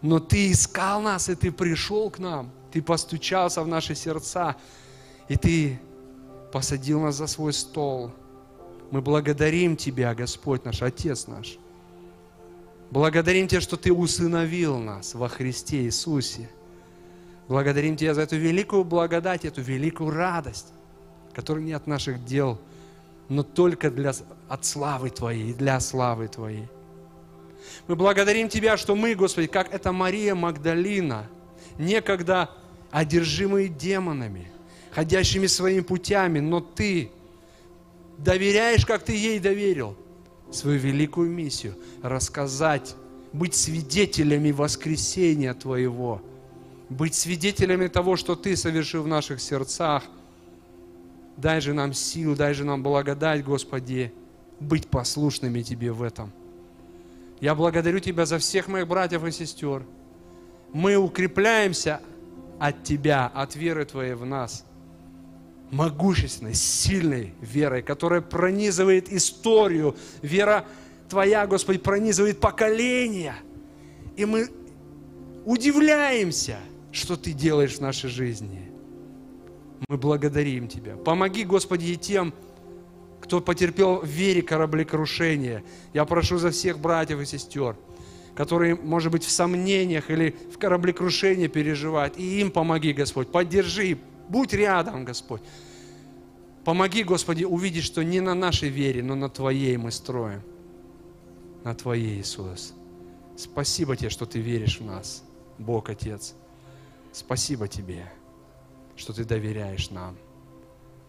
Но Ты искал нас, и Ты пришел к нам, Ты постучался в наши сердца, и Ты посадил нас за свой стол. Мы благодарим Тебя, Господь наш, Отец наш. Благодарим Тебя, что Ты усыновил нас во Христе Иисусе. Благодарим Тебя за эту великую благодать, эту великую радость, которая не от наших дел, но только для, от славы Твоей, для славы Твоей. Мы благодарим Тебя, что мы, Господи, как эта Мария Магдалина, некогда одержимые демонами, ходящими своими путями, но Ты доверяешь, как Ты ей доверил, свою великую миссию – рассказать, быть свидетелями воскресения Твоего, быть свидетелями того, что Ты совершил в наших сердцах. Дай же нам силу, дай же нам благодать, Господи, быть послушными Тебе в этом. Я благодарю Тебя за всех моих братьев и сестер. Мы укрепляемся от Тебя, от веры Твоей в нас – могущественной, сильной верой, которая пронизывает историю. Вера Твоя, Господи, пронизывает поколения. И мы удивляемся, что Ты делаешь в нашей жизни. Мы благодарим Тебя. Помоги, Господи, и тем, кто потерпел в вере кораблекрушение. Я прошу за всех братьев и сестер, которые, может быть, в сомнениях или в кораблекрушении переживают. И им помоги, Господь. Поддержи, будь рядом, Господь. Помоги, Господи, увидеть, что не на нашей вере, но на Твоей мы строим. На Твоей, Иисус. Спасибо Тебе, что Ты веришь в нас, Бог Отец. Спасибо Тебе, что Ты доверяешь нам.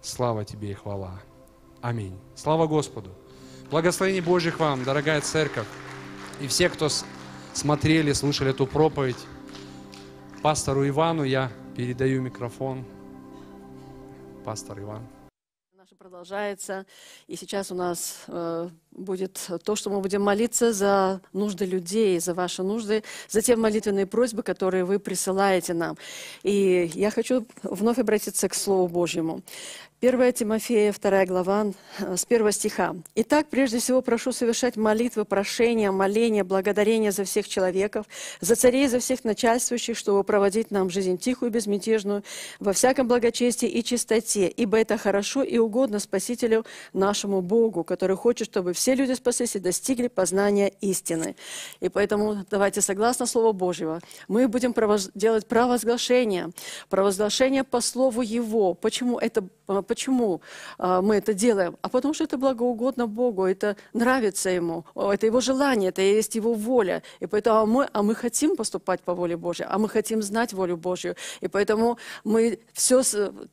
Слава Тебе и хвала. Аминь. Слава Господу. Благословение Божьих вам, дорогая церковь. И все, кто смотрели, слушали эту проповедь, пастору Ивану я передаю микрофон. Пастор Иван. Наша продолжается, и сейчас у нас э, будет то, что мы будем молиться за нужды людей, за ваши нужды, за те молитвенные просьбы, которые вы присылаете нам. И я хочу вновь обратиться к Слову Божьему. 1 Тимофея, 2 глава, э, с 1 стиха. «Итак, прежде всего прошу совершать молитвы, прошения, моления, благодарения за всех человеков, за царей, за всех начальствующих, чтобы проводить нам жизнь тихую безмятежную, во всяком благочестии и чистоте, ибо это хорошо и угодно Спасителю нашему Богу, который хочет, чтобы все люди спаслись и достигли познания истины». И поэтому давайте, согласно Слову Божьего, мы будем делать провозглашение, провозглашение по Слову Его. Почему это Почему а, мы это делаем? А потому что это благоугодно Богу, это нравится Ему, это Его желание, это есть Его воля. И поэтому а мы, а мы хотим поступать по воле Божьей, а мы хотим знать волю Божью. И поэтому мы все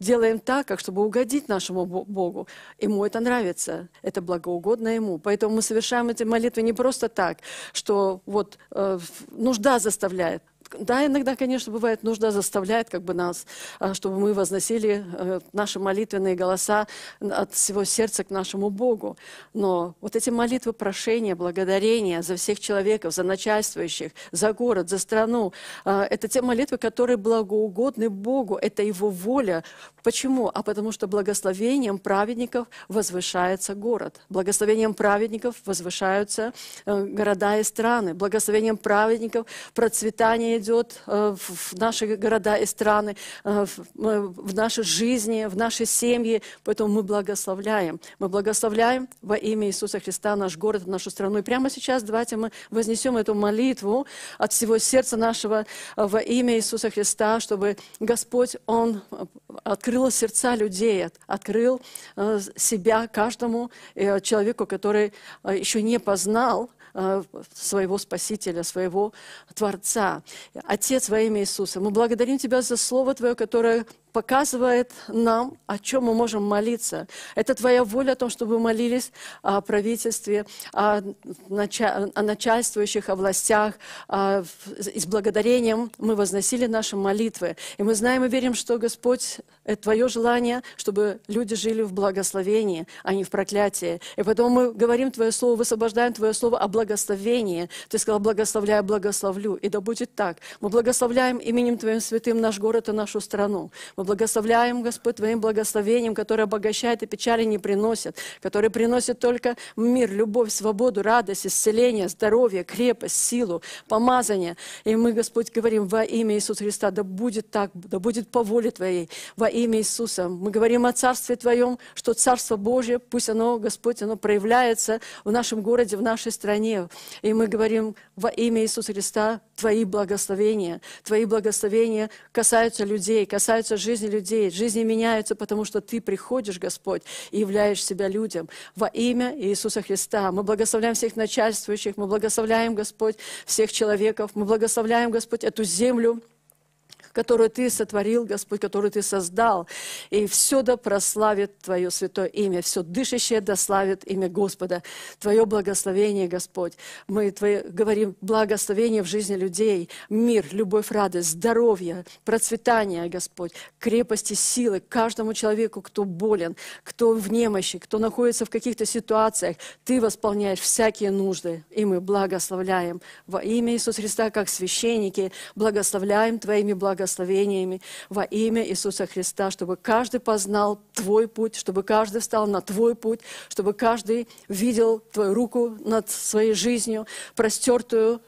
делаем так, как чтобы угодить нашему Богу. Ему это нравится, это благоугодно Ему. Поэтому мы совершаем эти молитвы не просто так, что вот э, нужда заставляет, да, иногда, конечно, бывает, нужда заставляет как бы нас, а, чтобы мы возносили э, наши молитвенные голоса от всего сердца к нашему Богу. Но вот эти молитвы прошения, благодарения за всех человеков, за начальствующих, за город, за страну, а, это те молитвы, которые благоугодны Богу, это Его воля. Почему? А потому что благословением праведников возвышается город. Благословением праведников возвышаются э, города и страны. Благословением праведников процветание идет э, в наши города и страны, э, э, в нашей жизни, в нашей семье. Поэтому мы благословляем. Мы благословляем во имя Иисуса Христа наш город, нашу страну. И прямо сейчас давайте мы вознесем эту молитву от всего сердца нашего во имя Иисуса Христа, чтобы Господь, Он открыл сердца людей, от- открыл себя каждому человеку, который еще не познал своего Спасителя, своего Творца. Отец во имя Иисуса, мы благодарим Тебя за Слово Твое, которое показывает нам, о чем мы можем молиться. Это Твоя воля о том, чтобы мы молились о правительстве, о, нача- о начальствующих, о властях. а, в- И с благодарением мы возносили наши молитвы. И мы знаем и верим, что, Господь, это Твое желание, чтобы люди жили в благословении, а не в проклятии. И поэтому мы говорим Твое Слово, высвобождаем Твое Слово о благословении. Ты сказал, благословляю, благословлю. И да будет так. Мы благословляем именем Твоим святым наш город и нашу страну. Мы благословляем, Господь, Твоим благословением, которое обогащает и печали не приносит, которое приносит только мир, любовь, свободу, радость, исцеление, здоровье, крепость, силу, помазание. И мы, Господь, говорим во имя Иисуса Христа, да будет так, да будет по воле Твоей, во имя Иисуса. Мы говорим о Царстве Твоем, что Царство Божье, пусть оно, Господь, оно проявляется в нашем городе, в нашей стране. И мы говорим во имя Иисуса Христа, Твои благословения, Твои благословения касаются людей, касаются жизни людей. Жизни меняются, потому что Ты приходишь, Господь, и являешь себя людям. Во имя Иисуса Христа мы благословляем всех начальствующих, мы благословляем, Господь, всех человеков, мы благословляем, Господь, эту землю, которую Ты сотворил, Господь, которую Ты создал. И все да прославит Твое святое имя, все дышащее да славит имя Господа. Твое благословение, Господь. Мы Твое, говорим благословение в жизни людей, мир, любовь, радость, здоровье, процветание, Господь, крепости, силы каждому человеку, кто болен, кто в немощи, кто находится в каких-то ситуациях. Ты восполняешь всякие нужды, и мы благословляем во имя Иисуса Христа, как священники, благословляем Твоими благословениями во имя Иисуса Христа, чтобы каждый познал Твой путь, чтобы каждый встал на Твой путь, чтобы каждый видел Твою руку над своей жизнью, простертую,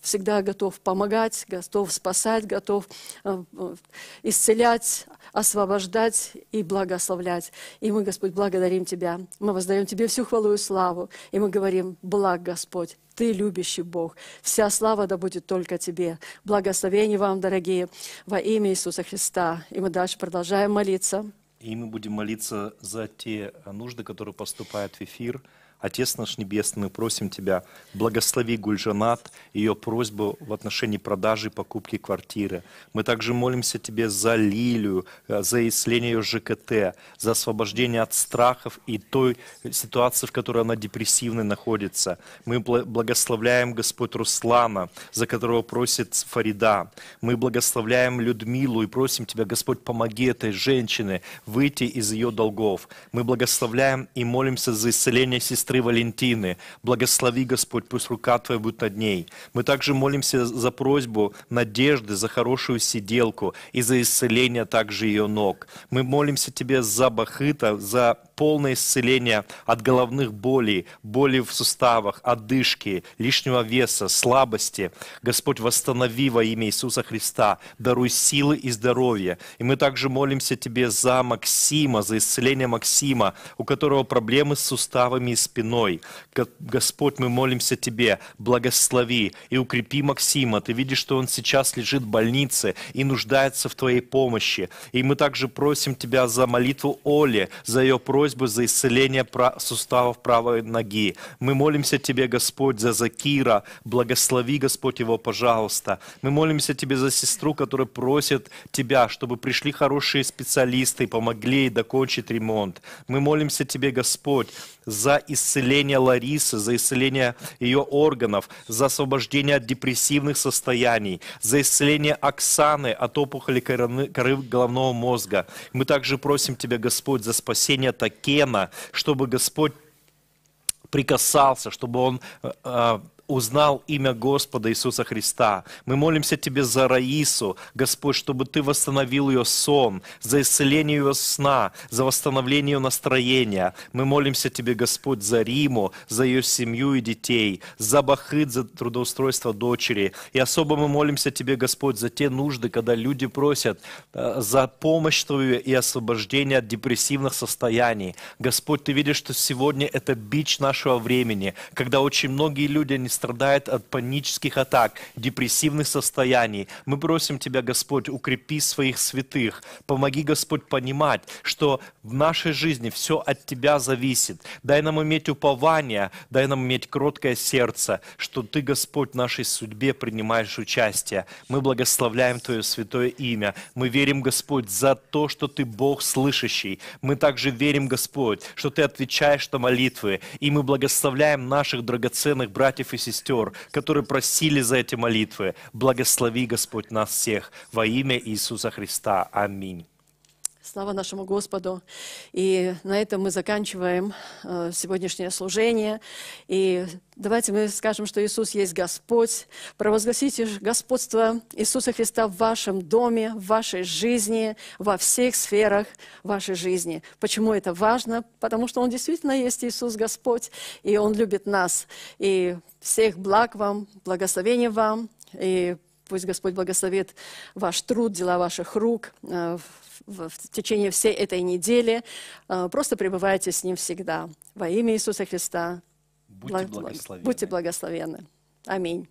всегда готов помогать, готов спасать, готов э, э, исцелять, освобождать и благословлять. И мы, Господь, благодарим Тебя. Мы воздаем Тебе всю хвалу и славу. И мы говорим, благ Господь, Ты любящий Бог. Вся слава да будет только Тебе. Благословение вам, дорогие, во имя Иисуса Христа. И мы дальше продолжаем молиться. И мы будем молиться за те нужды, которые поступают в эфир. Отец наш Небесный, мы просим Тебя, благослови Гульжанат, ее просьбу в отношении продажи и покупки квартиры. Мы также молимся Тебе за Лилию, э, за исцеление ее ЖКТ, за освобождение от страхов и той ситуации, в которой она депрессивной находится. Мы бла- благословляем Господь Руслана, за которого просит Фарида. Мы благословляем Людмилу и просим Тебя, Господь, помоги этой женщине выйти из ее долгов. Мы благословляем и молимся за исцеление сестры Валентины. Благослови, Господь, пусть рука Твоя будет над ней. Мы также молимся за просьбу Надежды, за хорошую сиделку и за исцеление также ее ног. Мы молимся Тебе за Бахыта, за полное исцеление от головных болей, боли в суставах, одышки, лишнего веса, слабости. Господь, восстанови во имя Иисуса Христа, даруй силы и здоровье. И мы также молимся Тебе за Максима, за исцеление Максима, у которого проблемы с суставами и спиной. Го- Господь, мы молимся Тебе, благослови и укрепи Максима. Ты видишь, что он сейчас лежит в больнице и нуждается в Твоей помощи. И мы также просим Тебя за молитву Оли, за ее просьбу за исцеление суставов правой ноги. Мы молимся Тебе, Господь, за Закира. Благослови, Господь, его, пожалуйста. Мы молимся Тебе за сестру, которая просит Тебя, чтобы пришли хорошие специалисты и помогли ей докончить ремонт. Мы молимся Тебе, Господь, за исцеление Ларисы, за исцеление ее органов, за освобождение от депрессивных состояний, за исцеление Оксаны от опухоли коры головного мозга. Мы также просим Тебя, Господь, за спасение Такена, чтобы Господь прикасался, чтобы он э, э, узнал имя Господа Иисуса Христа. Мы молимся Тебе за Раису, Господь, чтобы Ты восстановил ее сон, за исцеление ее сна, за восстановление ее настроения. Мы молимся Тебе, Господь, за Риму, за ее семью и детей, за Бахыт, за трудоустройство дочери. И особо мы молимся Тебе, Господь, за те нужды, когда люди просят э, за помощь Твою и освобождение от депрессивных состояний. Господь, Ты видишь, что сегодня это бич нашего времени, когда очень многие люди не страдают от панических атак, депрессивных состояний. Мы просим Тебя, Господь, укрепи своих святых. Помоги, Господь, понимать, что в нашей жизни все от Тебя зависит. Дай нам иметь упование, дай нам иметь кроткое сердце, что Ты, Господь, в нашей судьбе принимаешь участие. Мы благословляем Твое святое имя. Мы верим, Господь, за то, что Ты Бог слышащий. Мы также верим, Господь, что Ты отвечаешь на молитвы. И мы благословляем наших драгоценных братьев и сестер, которые просили за эти молитвы. Благослови, Господь, нас всех во имя Иисуса Христа. Аминь. Слава нашему Господу. И на этом мы заканчиваем э, сегодняшнее служение. И давайте мы скажем, что Иисус есть Господь. Провозгласите господство Иисуса Христа в вашем доме, в вашей жизни, во всех сферах вашей жизни. Почему это важно? Потому что Он действительно есть Иисус Господь, и Он любит нас. И всех благ вам, благословения вам, и Пусть Господь благословит ваш труд, дела ваших рук э, в, в течение всей этой недели. Э, просто пребывайте с Ним всегда. Во имя Иисуса Христа. Будьте благословенны. Будьте благословенны. Аминь.